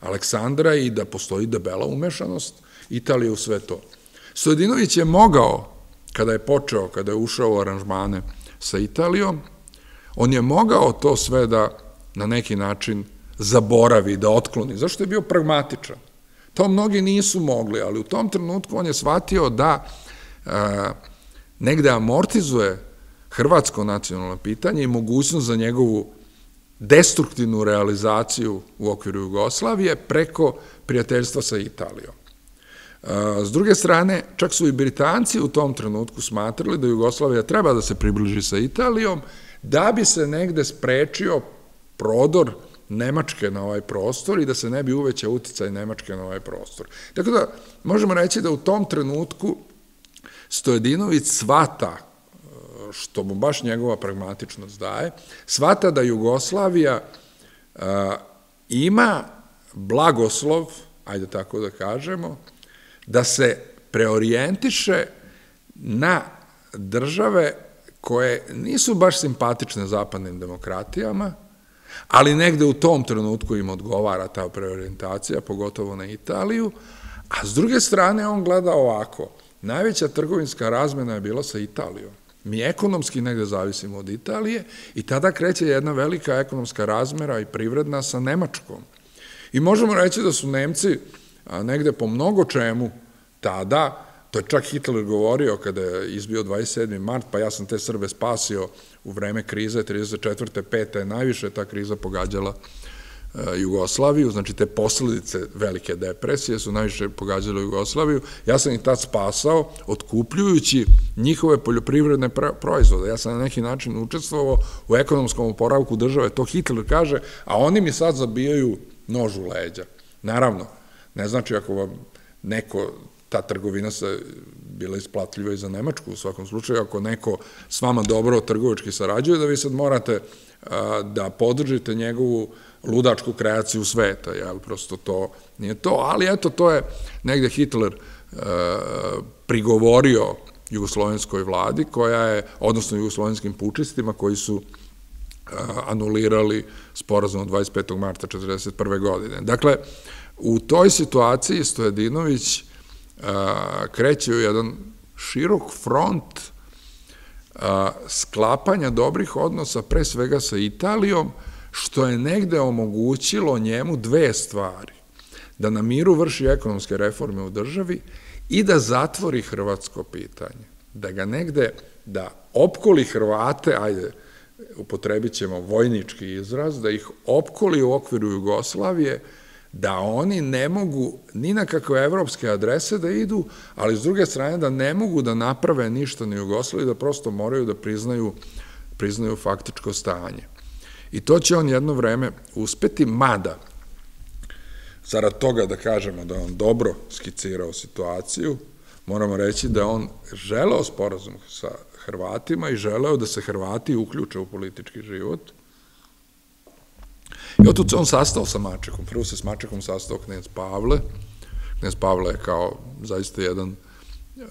Aleksandra i da postoji debela umešanost Italije u sve to. Stojadinović je mogao, kada je počeo, kada je ušao u aranžmane sa Italijom, on je mogao to sve da na neki način zaboravi, da otkloni. Zašto je bio pragmatičan? To mnogi nisu mogli, ali u tom trenutku on je shvatio da e, negde amortizuje hrvatsko nacionalno pitanje i mogućnost za njegovu destruktivnu realizaciju u okviru Jugoslavije preko prijateljstva sa Italijom. E, s druge strane, čak su i Britanci u tom trenutku smatrali da Jugoslavija treba da se približi sa Italijom, da bi se negde sprečio prodor Nemačke na ovaj prostor i da se ne bi uveća uticaj Nemačke na ovaj prostor. Tako da, možemo reći da u tom trenutku Stojedinović svata, što mu baš njegova pragmatičnost daje, svata da Jugoslavija ima blagoslov, ajde tako da kažemo, da se preorijentiše na države koje nisu baš simpatične zapadnim demokratijama, ali negde u tom trenutku im odgovara ta preorientacija, pogotovo na Italiju, a s druge strane on gleda ovako, najveća trgovinska razmena je bila sa Italijom. Mi ekonomski negde zavisimo od Italije i tada kreće jedna velika ekonomska razmera i privredna sa Nemačkom. I možemo reći da su Nemci negde po mnogo čemu tada To je čak Hitler govorio kada je izbio 27. mart, pa ja sam te Srbe spasio u vreme krize 34. 5. je najviše ta kriza pogađala e, Jugoslaviju, znači te posledice velike depresije su najviše pogađale Jugoslaviju. Ja sam ih tad spasao otkupljujući njihove poljoprivredne proizvode. Ja sam na neki način učestvovao u ekonomskom oporavku države, to Hitler kaže, a oni mi sad zabijaju nož u leđa. Naravno, ne znači ako vam neko ta trgovina se bila isplatljiva i za Nemačku u svakom slučaju, ako neko s vama dobro trgovački sarađuje, da vi sad morate da podržite njegovu ludačku kreaciju sveta, jel, prosto to nije to, ali eto, to je negde Hitler prigovorio jugoslovenskoj vladi, koja je, odnosno jugoslovenskim pučistima, koji su anulirali sporazum od 25. marta 1941. godine. Dakle, u toj situaciji Stojadinović kreće u jedan širok front sklapanja dobrih odnosa, pre svega sa Italijom, što je negde omogućilo njemu dve stvari. Da na miru vrši ekonomske reforme u državi i da zatvori hrvatsko pitanje. Da ga negde, da opkoli Hrvate, ajde, upotrebit ćemo vojnički izraz, da ih opkoli u okviru Jugoslavije, da oni ne mogu ni na kakve evropske adrese da idu, ali s druge strane da ne mogu da naprave ništa ni Jugoslaviji, da prosto moraju da priznaju, priznaju faktičko stanje. I to će on jedno vreme uspeti, mada, zarad toga da kažemo da on dobro skicirao situaciju, moramo reći da on želeo sporazum sa Hrvatima i želeo da se Hrvati uključe u politički život, I otud se on sastao sa Mačekom. Prvo se s Mačekom sastao knjez Pavle. Knjez Pavle je kao zaista jedan e,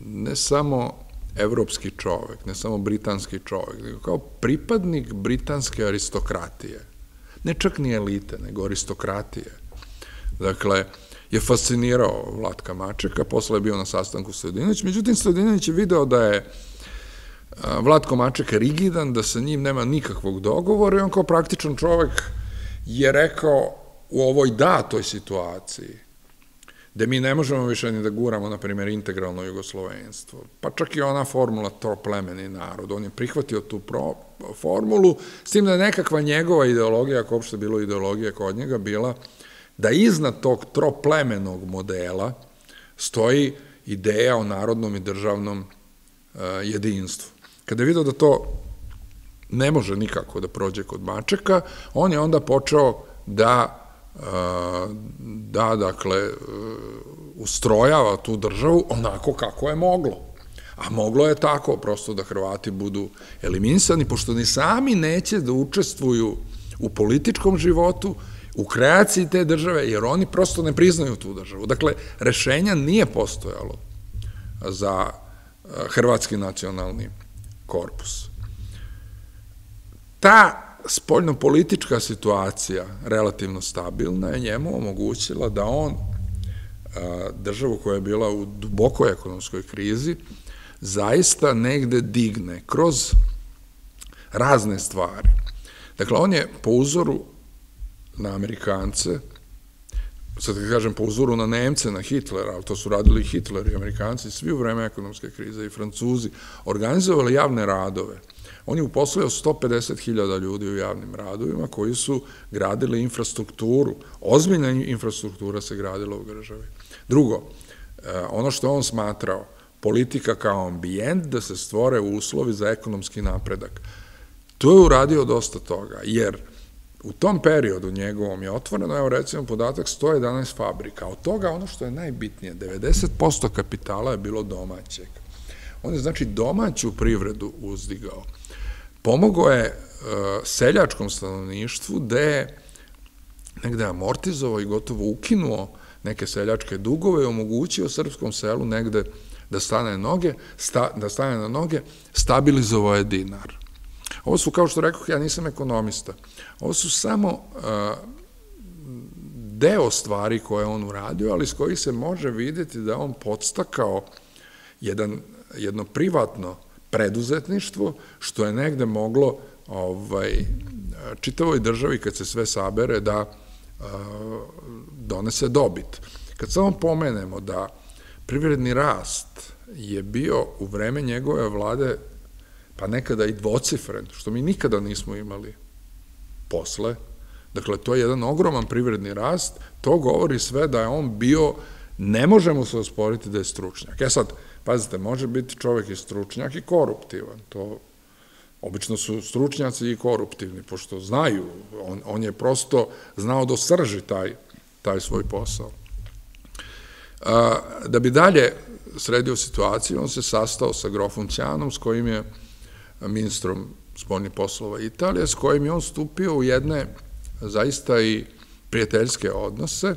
ne samo evropski čovek, ne samo britanski čovek, nego kao pripadnik britanske aristokratije. Ne čak ni elite, nego aristokratije. Dakle, je fascinirao Vlatka Mačeka, posle je bio na sastanku Stojadinović, međutim Stojadinović je video da je Vlatko Maček rigidan, da sa njim nema nikakvog dogovora i on kao praktičan čovek je rekao u ovoj datoj situaciji, da mi ne možemo više ni da guramo, na primjer, integralno jugoslovenstvo. Pa čak i ona formula to plemeni narod, on je prihvatio tu pro, formulu, s tim da je nekakva njegova ideologija, ako uopšte bilo ideologija kod njega, bila da iznad tog troplemenog modela stoji ideja o narodnom i državnom jedinstvu. Kada je vidio da to ne može nikako da prođe kod Mačeka, on je onda počeo da da, dakle, ustrojava tu državu onako kako je moglo. A moglo je tako, prosto da Hrvati budu eliminisani, pošto ni sami neće da učestvuju u političkom životu, u kreaciji te države, jer oni prosto ne priznaju tu državu. Dakle, rešenja nije postojalo za hrvatski nacionalni korpus. Ta spoljnopolitička situacija, relativno stabilna, je njemu omogućila da on državu koja je bila u dubokoj ekonomskoj krizi, zaista negde digne kroz razne stvari. Dakle, on je po uzoru na Amerikance, sad kad kažem po uzoru na Nemce, na Hitlera, ali to su radili i Hitler i Amerikanci, svi u vreme ekonomske krize i Francuzi, organizovali javne radove. On je uposlio 150.000 ljudi u javnim radovima koji su gradili infrastrukturu. Ozbiljna infrastruktura se gradila u državi. Drugo, e, ono što on smatrao, politika kao ambijent da se stvore uslovi za ekonomski napredak. To je uradio dosta toga, jer u tom periodu njegovom je otvoreno, evo recimo podatak, 111 fabrika. Od toga ono što je najbitnije, 90% kapitala je bilo domaćeg. On je znači domaću privredu uzdigao. Pomogao je e, seljačkom stanovništvu da je negde amortizovao i gotovo ukinuo neke seljačke dugove i omogućio srpskom selu negde da stane, noge, da stane na noge, stabilizovao je dinar. Ovo su, kao što rekao, ja nisam ekonomista, ovo su samo deo stvari koje on uradio, ali s kojih se može videti da on podstakao jedan, jedno privatno preduzetništvo, što je negde moglo ovaj, čitavoj državi, kad se sve sabere, da donese dobit. Kad samo pomenemo da privredni rast je bio u vreme njegove vlade pa nekada i dvocifren, što mi nikada nismo imali posle. Dakle, to je jedan ogroman privredni rast, to govori sve da je on bio, ne možemo se osporiti da je stručnjak. E sad, pazite, može biti čovek i stručnjak i koruptivan, to obično su stručnjaci i koruptivni, pošto znaju, on, on je prosto znao do srži taj, taj svoj posao. A, da bi dalje sredio situaciju, on se sastao sa grofom Ćanom, s kojim je ministrom spoljnih poslova Italije, s kojim je on stupio u jedne zaista i prijateljske odnose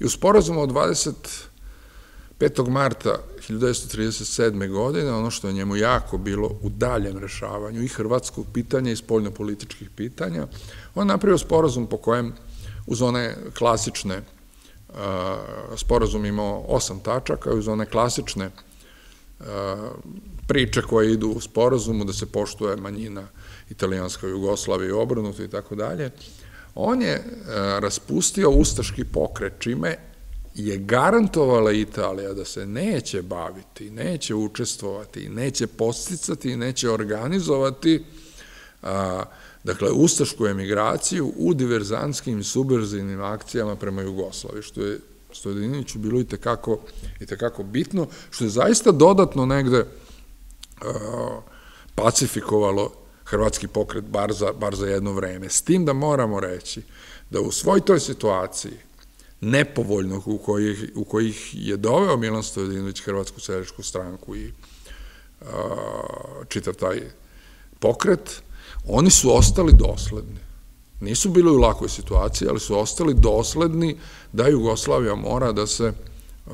i u sporazumu od 25. marta 1937. godine, ono što je njemu jako bilo u daljem rešavanju i hrvatskog pitanja i spoljnopolitičkih pitanja, on napravio sporazum po kojem uz one klasične sporazum imao osam tačaka uz one klasične priče koje idu u sporazumu da se poštuje manjina italijanska Jugoslavija i obrnuto i tako dalje, on je raspustio ustaški pokret, čime je garantovala Italija da se neće baviti, neće učestvovati, neće posticati, neće organizovati dakle, ustašku emigraciju u diverzanskim subverzivnim akcijama prema Jugoslaviji, što je Stojadiniću bilo i tekako, i bitno, što je zaista dodatno negde pacifikovalo hrvatski pokret bar za, bar za jedno vreme. S tim da moramo reći da u svoj toj situaciji nepovoljnog u kojih, u kojih je doveo Milan Stojadinović Hrvatsku seljačku stranku i uh, čitav taj pokret, oni su ostali dosledni. Nisu bili u lakoj situaciji, ali su ostali dosledni da Jugoslavija mora da se uh,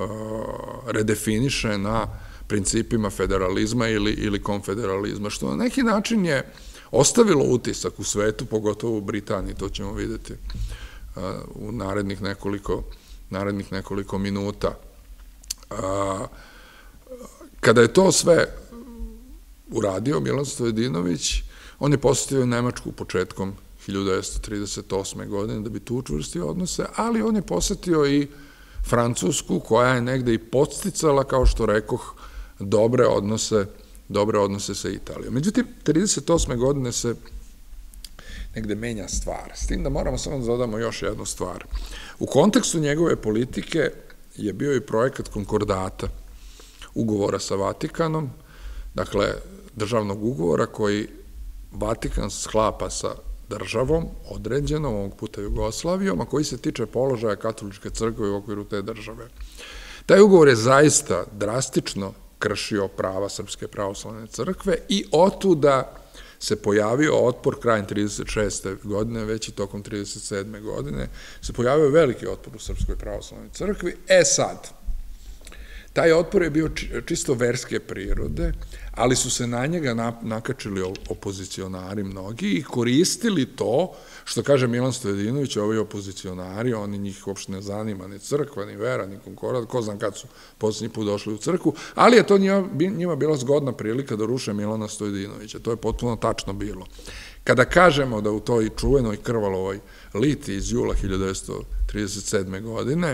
redefiniše na principima federalizma ili, ili konfederalizma, što na neki način je ostavilo utisak u svetu, pogotovo u Britaniji, to ćemo videti uh, u narednih nekoliko, narednih nekoliko minuta. Uh, kada je to sve uradio Milan Stojedinović, On je posetio Nemačku početkom 1938. godine da bi tu učvrstio odnose, ali on je posetio i Francusku koja je negde i podsticala, kao što rekoh, dobre odnose, dobre odnose sa Italijom. Međutim, 38. godine se negde menja stvar. S tim da moramo samo da dodamo još jednu stvar. U kontekstu njegove politike je bio i projekat konkordata, ugovora sa Vatikanom, dakle, državnog ugovora koji Vatikan sklapa sa državom, određenom, ovog puta Jugoslavijom, a koji se tiče položaja katoličke crkve u okviru te države. Taj ugovor je zaista drastično kršio prava Srpske pravoslavne crkve i otuda se pojavio otpor krajem 36. godine, već i tokom 37. godine, se pojavio veliki otpor u Srpskoj pravoslavnoj crkvi. E sad, taj otpor je bio čisto verske prirode, ali su se na njega nakačili opozicionari mnogi i koristili to, što kaže Milan Stojedinović, ovi opozicionari, oni njih uopšte ne zanima, ni crkva, ni vera, ni konkorad, ko znam kad su posljednji put došli u crkvu, ali je to njima bila zgodna prilika da ruše Milana Stojedinovića, to je potpuno tačno bilo. Kada kažemo da u toj čuvenoj krvalovoj liti iz jula 1937. godine,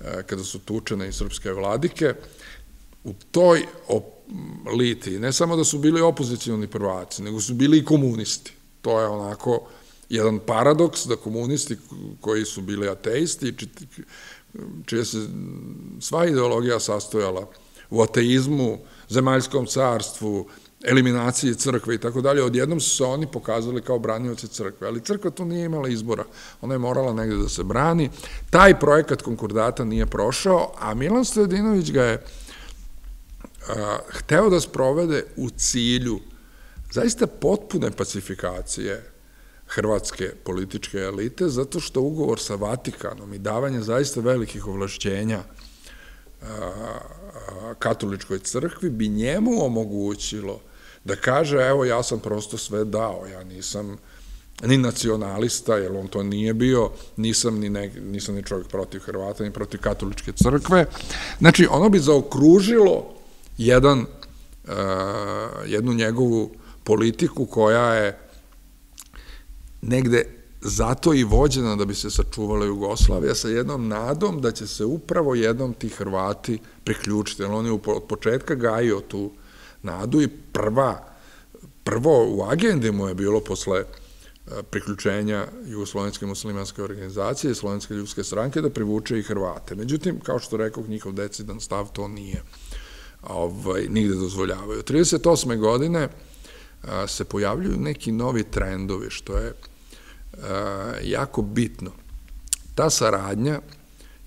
e, kada su tučene i srpske vladike, u toj liti, ne samo da su bili opozicijalni prvaci, nego su bili i komunisti. To je onako jedan paradoks da komunisti koji su bili ateisti, čija se sva ideologija sastojala u ateizmu, zemaljskom carstvu, eliminaciji crkve i tako dalje, odjednom su se oni pokazali kao branioci crkve, ali crkva tu nije imala izbora, ona je morala negde da se brani, taj projekat konkordata nije prošao, a Milan Stojedinović ga je hteo da sprovede u cilju zaista potpune pacifikacije hrvatske političke elite, zato što ugovor sa Vatikanom i davanje zaista velikih ovlašćenja katoličkoj crkvi bi njemu omogućilo da kaže, evo ja sam prosto sve dao, ja nisam ni nacionalista, jer on to nije bio, nisam ni, nisam ni čovjek protiv Hrvata, ni protiv katoličke crkve. Znači, ono bi zaokružilo jedan, uh, jednu njegovu politiku koja je negde zato i vođena da bi se sačuvala Jugoslavija sa jednom nadom da će se upravo jednom ti Hrvati priključiti. Jer on je od početka gajio tu nadu i prva, prvo u agendi mu je bilo posle priključenja Jugoslovenske muslimanske organizacije i Slovenske ljudske stranke da privuče i Hrvate. Međutim, kao što rekao, njihov decidan stav to nije ovaj, nigde dozvoljavaju. 38. godine se pojavljuju neki novi trendovi, što je jako bitno. Ta saradnja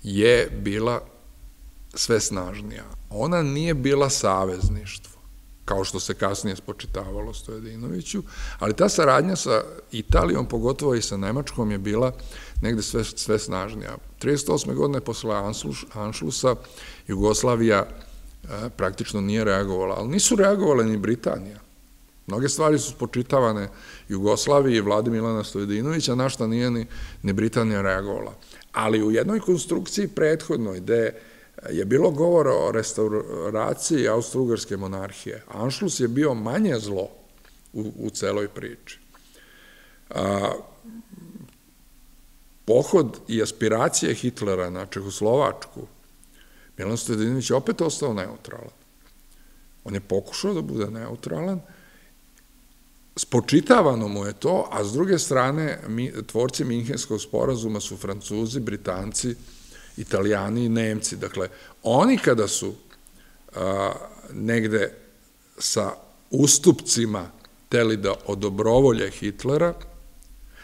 je bila sve snažnija. Ona nije bila savezništvo, kao što se kasnije spočitavalo Stojedinoviću, ali ta saradnja sa Italijom, pogotovo i sa Nemačkom, je bila negde sve, sve snažnija. 38. godine posle Anšlusa Jugoslavija praktično nije reagovala, ali nisu reagovale ni Britanija. Mnoge stvari su spočitavane Jugoslaviji i vladi Milana Stojedinovića, na šta nije ni, ni Britanija reagovala. Ali u jednoj konstrukciji prethodnoj, gde je bilo govora o restauraciji austro-ugarske monarhije, Anšlus je bio manje zlo u, u celoj priči. A, pohod i aspiracije Hitlera na Čehoslovačku Milan Stojadinović je opet ostao neutralan. On je pokušao da bude neutralan, spočitavano mu je to, a s druge strane mi, tvorci Minhenskog sporazuma su Francuzi, Britanci, Italijani i Nemci. Dakle, oni kada su negde sa ustupcima teli da odobrovolje Hitlera,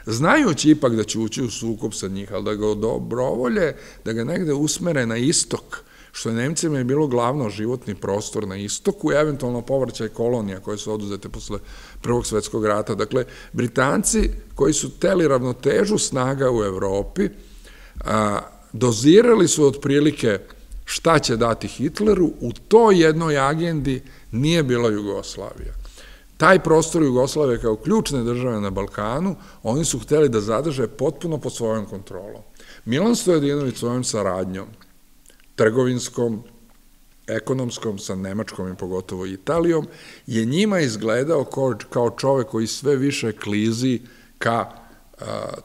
znajući ipak da će ući u sukob sa njih, ali da ga odobrovolje, da ga negde usmere na istok, što je Nemcima je bilo glavno životni prostor na istoku i eventualno povrćaj kolonija koje su oduzete posle Prvog svetskog rata. Dakle, Britanci koji su teli ravnotežu snaga u Evropi, dozirali su otprilike šta će dati Hitleru, u toj jednoj agendi nije bila Jugoslavija. Taj prostor Jugoslavije kao ključne države na Balkanu, oni su hteli da zadrže potpuno pod svojom kontrolom. Milan Stojadinović svojom saradnjom trgovinskom, ekonomskom, sa Nemačkom i pogotovo Italijom, je njima izgledao kao čovek koji sve više klizi ka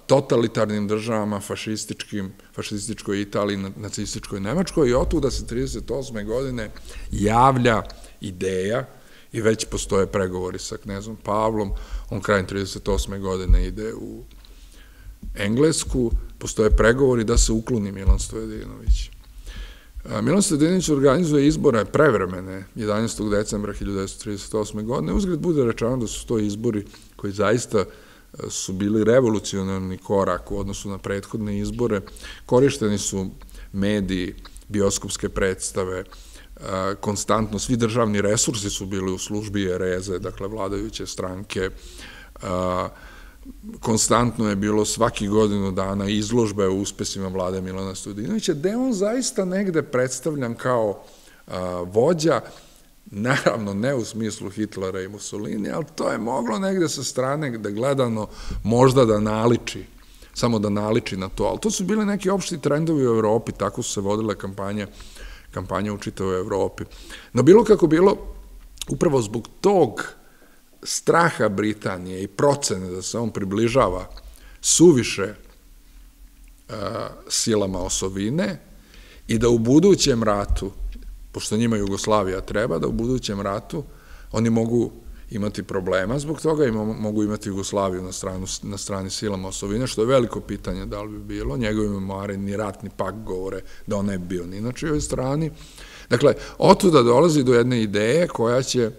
totalitarnim državama, fašističkim, fašističkoj Italiji, nacističkoj Nemačkoj i otuda se 38. godine javlja ideja i već postoje pregovori sa knezom Pavlom, on krajem 38. godine ide u Englesku, postoje pregovori da se ukloni Milan Stojedinović Milan Sredinić organizuje izbore prevremene 11. decembra 1938. godine. Uzgled bude rečeno da su to izbori koji zaista su bili revolucionarni korak u odnosu na prethodne izbore. Korišteni su mediji, bioskopske predstave, konstantno svi državni resursi su bili u službi Jereze, dakle vladajuće stranke, konstantno je bilo svaki godinu dana izložbe u uspesima vlade Milana Studinovića, gde on zaista negde predstavljan kao vođa, naravno ne u smislu Hitlera i Mussolini, ali to je moglo negde sa strane da gledano možda da naliči, samo da naliči na to, ali to su bile neki opšti trendovi u Evropi, tako su se vodile kampanje, kampanje u čitavoj Evropi. No bilo kako bilo, upravo zbog tog straha Britanije i procene da se on približava suviše e, silama osovine i da u budućem ratu, pošto njima Jugoslavija treba, da u budućem ratu oni mogu imati problema zbog toga i mogu imati Jugoslaviju na, stranu, na strani silama osovine, što je veliko pitanje da li bi bilo. Njegovi memori ni rat ni pak govore da on ne bi bio ni na čijoj strani. Dakle, otuda dolazi do jedne ideje koja će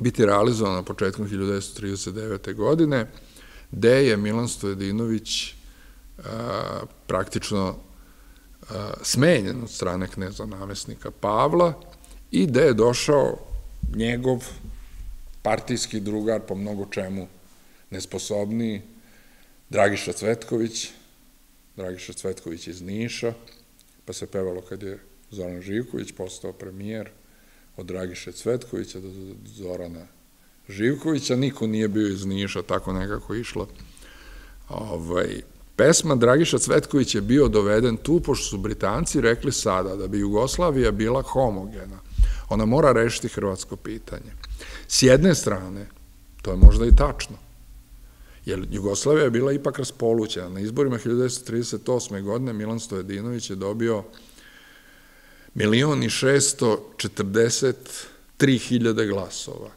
biti realizovana početkom 1939. godine, gde je Milan Stojedinović praktično smenjen od strane kneza namestnika Pavla i gde je došao njegov partijski drugar po mnogo čemu nesposobniji, Dragiša Cvetković, Dragiša Cvetković iz Niša, pa se pevalo kad je Zoran Živković postao premijer, od Dragiše Cvetkovića do Zorana Živkovića, niko nije bio iz Niša, tako nekako išlo. Ovaj, pesma Dragiša Cvetković je bio doveden tu, pošto su Britanci rekli sada da bi Jugoslavija bila homogena. Ona mora rešiti hrvatsko pitanje. S jedne strane, to je možda i tačno, jer Jugoslavija je bila ipak raspolućena. Na izborima 1938. godine Milan Stojedinović je dobio milion i 643 hiljade glasova.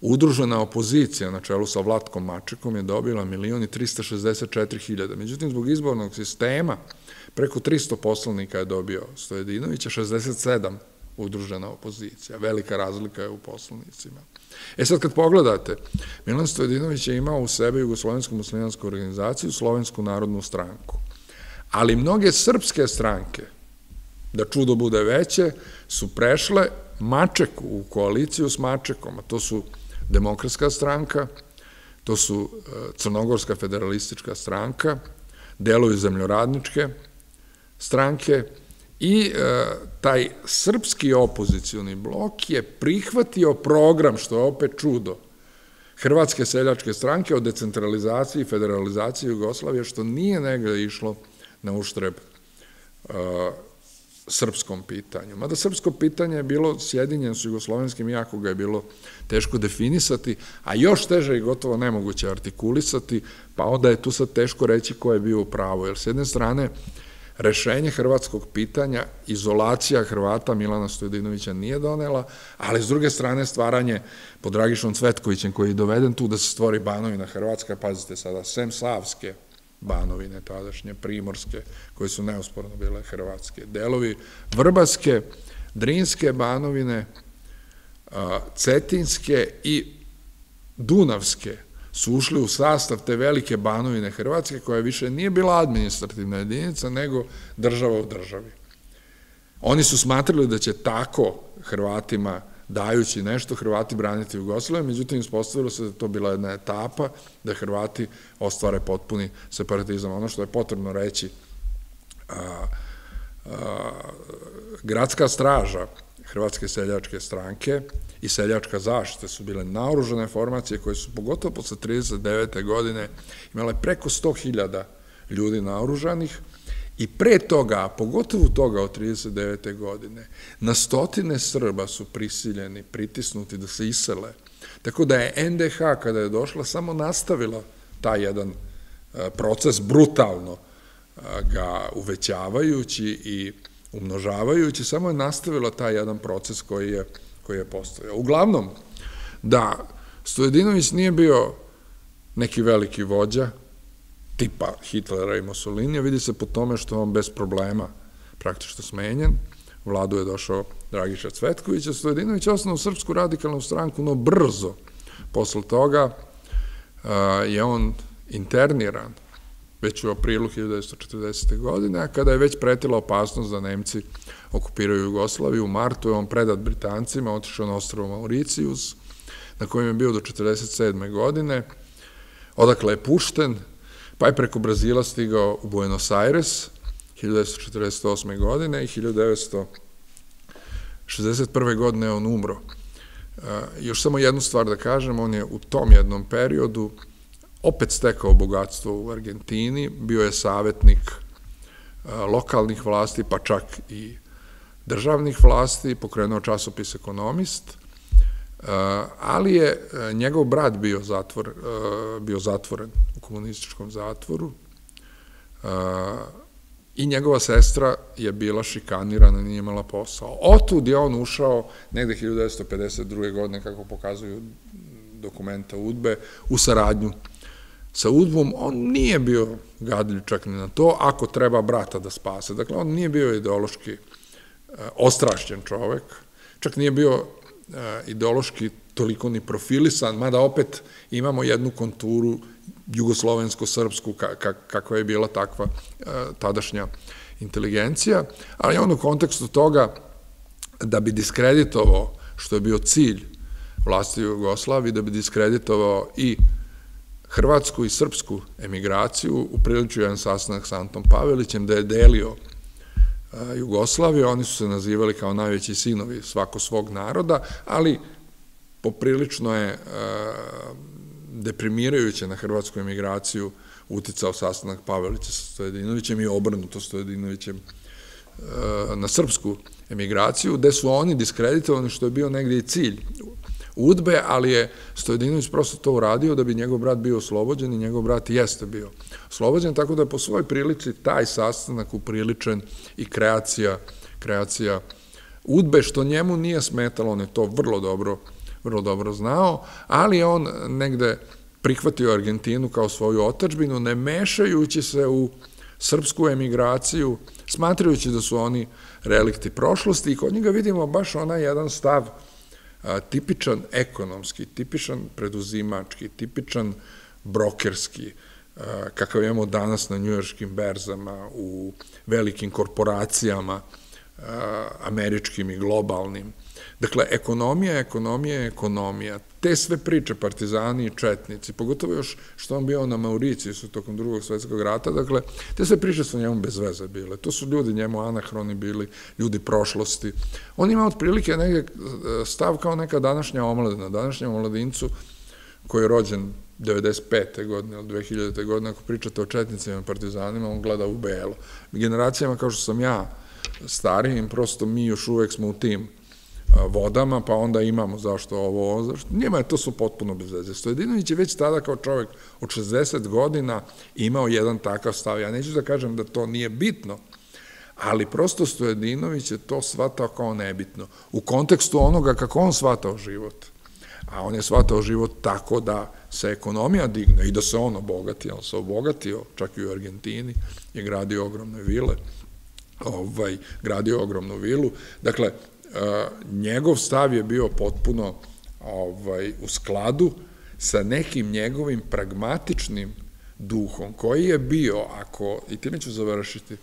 Udružena opozicija na čelu sa Vlatkom Mačekom je dobila milion i 364 hiljada. Međutim, zbog izbornog sistema, preko 300 poslanika je dobio Stojedinovića, 67 udružena opozicija. Velika razlika je u poslanicima. E sad kad pogledate, Milan Stojedinović je imao u sebe Jugoslovensku muslimansku organizaciju, Slovensku narodnu stranku. Ali mnoge srpske stranke, da čudo bude veće, su prešle Mačeku u koaliciju s Mačekom, a to su Demokratska stranka, to su e, Crnogorska federalistička stranka, delovi zemljoradničke stranke i e, taj srpski opozicioni blok je prihvatio program, što je opet čudo, Hrvatske seljačke stranke o decentralizaciji i federalizaciji Jugoslavije, što nije negde išlo na uštreb uh, srpskom pitanju. Mada srpsko pitanje je bilo sjedinjen s jugoslovenskim, jako ga je bilo teško definisati, a još teže i gotovo nemoguće artikulisati, pa onda je tu sad teško reći ko je bio u jer s jedne strane rešenje hrvatskog pitanja, izolacija Hrvata Milana Stojedinovića nije donela, ali s druge strane stvaranje pod Dragišom Cvetkovićem koji je doveden tu da se stvori Banovina Hrvatska, pazite sada, sem Savske, Banovine tadašnje, Primorske, koje su neosporno bile hrvatske. Delovi Vrbaske, Drinske Banovine, Cetinske i Dunavske su ušli u sastav te velike Banovine Hrvatske, koja više nije bila administrativna jedinica, nego država u državi. Oni su smatrali da će tako Hrvatima dajući nešto Hrvati braniti Jugoslaviju, međutim ispostavilo se da to bila jedna etapa da Hrvati ostvare potpuni separatizam. Ono što je potrebno reći, gradska straža Hrvatske seljačke stranke i seljačka zaštita su bile naoružene formacije koje su pogotovo posle 39. godine imale preko 100.000 ljudi naoružanih, I pre toga, a pogotovo toga od 39. godine, na stotine Srba su prisiljeni, pritisnuti da se isele. Tako da je NDH, kada je došla, samo nastavila taj jedan e, proces brutalno e, ga uvećavajući i umnožavajući, samo je nastavila taj jedan proces koji je, koji je postavio. Uglavnom, da Stojedinović nije bio neki veliki vođa, tipa Hitlera i Mussolinija, vidi se po tome što on bez problema praktično smenjen, vladu je došao Dragiša Cvetković, a Stojedinović je osnovno Srpsku radikalnu stranku, no brzo posle toga je on interniran već u aprilu 1940. godine, a kada je već pretila opasnost da Nemci okupiraju Jugoslaviju, u martu je on predat Britancima, otišao na ostrovo Mauricijus, na kojem je bio do 1947. godine, odakle je pušten, pa je preko Brazila stigao u Buenos Aires 1948. godine i 1961. godine on umro. Još samo jednu stvar da kažem, on je u tom jednom periodu opet stekao bogatstvo u Argentini, bio je savjetnik lokalnih vlasti, pa čak i državnih vlasti, pokrenuo časopis Ekonomist, ali je njegov brat bio, zatvor, bio zatvoren u komunističkom zatvoru i njegova sestra je bila šikanirana, nije imala posao. Otud je on ušao negde 1952. godine, kako pokazuju dokumenta UDBE, u saradnju sa udbom, on nije bio gadljiv čak ni na to, ako treba brata da spase. Dakle, on nije bio ideološki ostrašćen čovek, čak nije bio ideološki toliko ni profilisan, mada opet imamo jednu konturu jugoslovensko-srpsku, kakva je bila takva e, tadašnja inteligencija, ali on u kontekstu toga da bi diskreditovao, što je bio cilj vlasti Jugoslavije, da bi diskreditovao i hrvatsku i srpsku emigraciju, upriličio jedan sastanak sa Antom Pavelićem, da je delio Jugoslaviju, oni su se nazivali kao najveći sinovi svako svog naroda, ali poprilično je deprimirajuće na hrvatsku emigraciju uticao sastanak Pavelića sa Stojedinovićem i obrnuto Stojedinovićem na srpsku emigraciju, gde su oni diskreditovani, što je bio negde i cilj udbe, ali je Stojedinović prosto to uradio da bi njegov brat bio oslobođen i njegov brat jeste bio oslobođen, tako da je po svojoj prilici taj sastanak upriličen i kreacija, kreacija udbe, što njemu nije smetalo, on je to vrlo dobro, vrlo dobro znao, ali je on negde prihvatio Argentinu kao svoju otačbinu, ne mešajući se u srpsku emigraciju, smatrajući da su oni relikti prošlosti i kod njega vidimo baš onaj jedan stav tipičan ekonomski, tipičan preduzimački, tipičan brokerski, kakav imamo danas na njujorškim berzama, u velikim korporacijama, američkim i globalnim. Dakle, ekonomija, ekonomija, ekonomija. Te sve priče, partizani i četnici, pogotovo još što on bio na Mauriciji su tokom drugog svetskog rata, dakle, te sve priče su njemu bez veze bile. To su ljudi njemu anahroni bili, ljudi prošlosti. On ima otprilike negde stav kao neka današnja omladina, današnjem omladincu koji je rođen 95. godine ili 2000. godine, ako pričate o četnicima i partizanima, on gleda u belo. Generacijama kao što sam ja starijim, prosto mi još uvek smo u tim vodama, pa onda imamo zašto ovo, zašto. Njima je to su potpuno bez veze. Stojedinović je već tada kao čovek od 60 godina imao jedan takav stav. Ja neću da kažem da to nije bitno, ali prosto Stojedinović je to shvatao kao nebitno. U kontekstu onoga kako on shvatao život. A on je shvatao život tako da se ekonomija digne i da se on obogati. On se obogatio, čak i u Argentini, je gradio ogromne vile, ovaj, gradio ogromnu vilu. Dakle, njegov stav je bio potpuno ovaj, u skladu sa nekim njegovim pragmatičnim duhom, koji je bio, ako, i time ću završiti,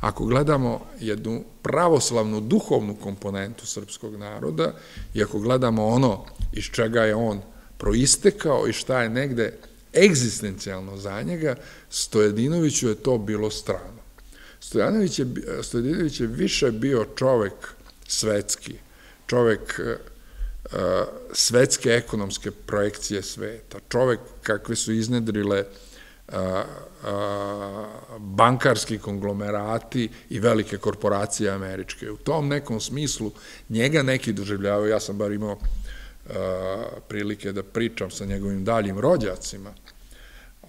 ako gledamo jednu pravoslavnu duhovnu komponentu srpskog naroda i ako gledamo ono iz čega je on proistekao i šta je negde egzistencijalno za njega, Stojedinoviću je to bilo strano. Stojanović je, Stojedinović je više bio čovek svetski, čovek e, e, svetske ekonomske projekcije sveta, čovek kakve su iznedrile e, bankarski konglomerati i velike korporacije američke. U tom nekom smislu njega neki doživljavaju, ja sam bar imao prilike da pričam sa njegovim daljim rođacima,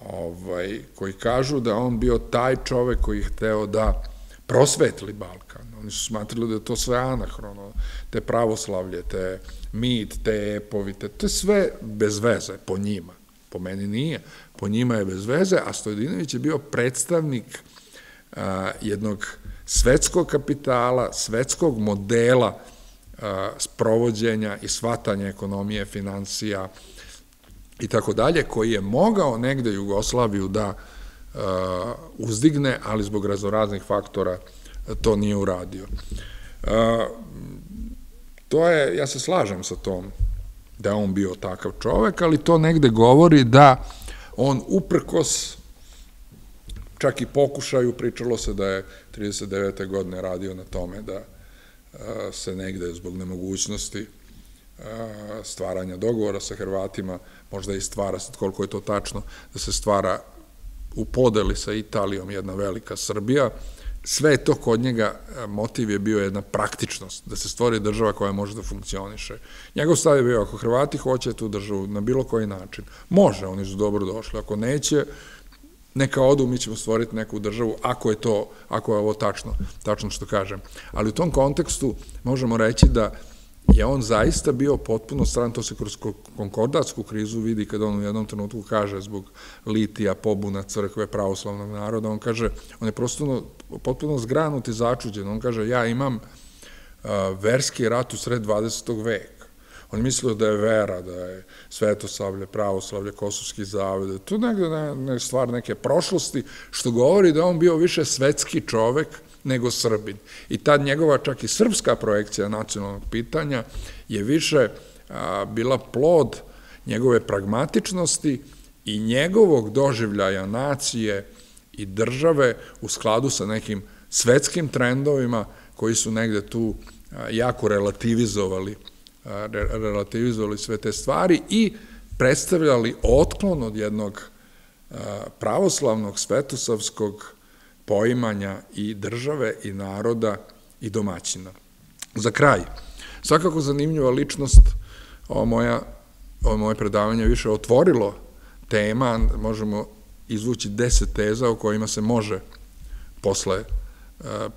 ovaj, koji kažu da on bio taj čovek koji je hteo da prosvetli Balkan. Oni su smatrali da je to sve anahrono, te pravoslavlje, te mit, te epovi, te, to je sve bez veze po njima. Po meni nije. Po njima je bez veze, a Stojedinović je bio predstavnik a, jednog svetskog kapitala, svetskog modela sprovođenja i shvatanja ekonomije, financija i tako dalje, koji je mogao negde Jugoslaviju da uzdigne, ali zbog razoraznih faktora to nije uradio. To je, ja se slažem sa tom, da je on bio takav čovek, ali to negde govori da on uprkos čak i pokušaju, pričalo se da je 39. godine radio na tome da se negde zbog nemogućnosti stvaranja dogovora sa Hrvatima, možda i stvara, koliko je to tačno, da se stvara u podeli sa Italijom jedna velika Srbija, sve je to kod njega, motiv je bio jedna praktičnost, da se stvori država koja može da funkcioniše. Njegov stav je bio, ako Hrvati hoće tu državu na bilo koji način, može, oni su dobro došli, ako neće, neka odu, mi ćemo stvoriti neku državu, ako je to, ako je ovo tačno, tačno što kažem. Ali u tom kontekstu možemo reći da je on zaista bio potpuno stran, to se kroz konkordatsku krizu vidi kada on u jednom trenutku kaže zbog litija, pobuna crkve, pravoslavnog naroda, on kaže, on je prosto potpuno zgranut i začuđen, on kaže, ja imam verski rat u sred 20. veka. On mislio da je vera, da je svetoslavlje, pravoslavlje, kosovski zavod, da tu negde ne, ne stvar neke prošlosti, što govori da on bio više svetski čovek nego Srbin. I tad njegova čak i srpska projekcija nacionalnog pitanja je više bila plod njegove pragmatičnosti i njegovog doživljaja nacije i države u skladu sa nekim svetskim trendovima koji su negde tu jako relativizovali relativizovali sve te stvari i predstavljali otklon od jednog pravoslavnog, svetosavskog poimanja i države i naroda i domaćina. Za kraj, svakako zanimljiva ličnost, ovo, moja, ovo moje predavanje više otvorilo tema, možemo izvući deset teza o kojima se može posle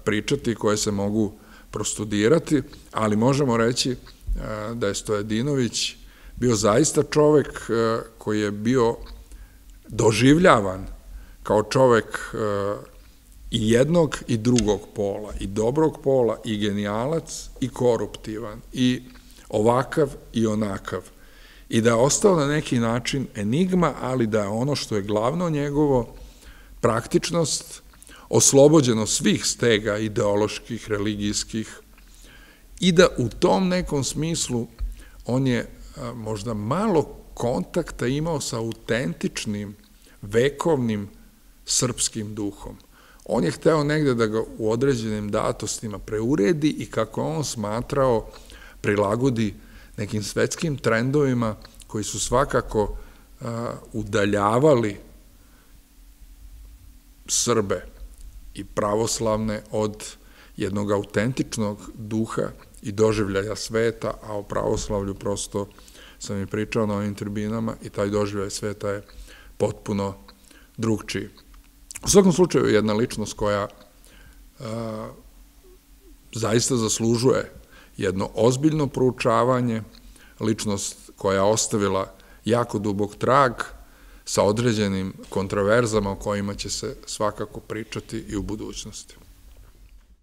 pričati, koje se mogu prostudirati, ali možemo reći da je Stojadinović bio zaista čovek koji je bio doživljavan kao čovek i jednog i drugog pola, i dobrog pola, i genijalac, i koruptivan, i ovakav i onakav. I da je ostao na neki način enigma, ali da je ono što je glavno njegovo, praktičnost, oslobođeno svih stega ideoloških, religijskih, i da u tom nekom smislu on je možda malo kontakta imao sa autentičnim, vekovnim srpskim duhom. On je hteo negde da ga u određenim datostima preuredi i kako on smatrao prilagodi nekim svetskim trendovima koji su svakako udaljavali Srbe i pravoslavne od jednog autentičnog duha i doživljaja sveta, a o pravoslavlju prosto sam i pričao na ovim tribinama i taj doživljaj sveta je potpuno drugčiji. U svakom slučaju jedna ličnost koja zaista zaslužuje jedno ozbiljno proučavanje, ličnost koja je ostavila jako dubog trag sa određenim kontraverzama o kojima će se svakako pričati i u budućnosti.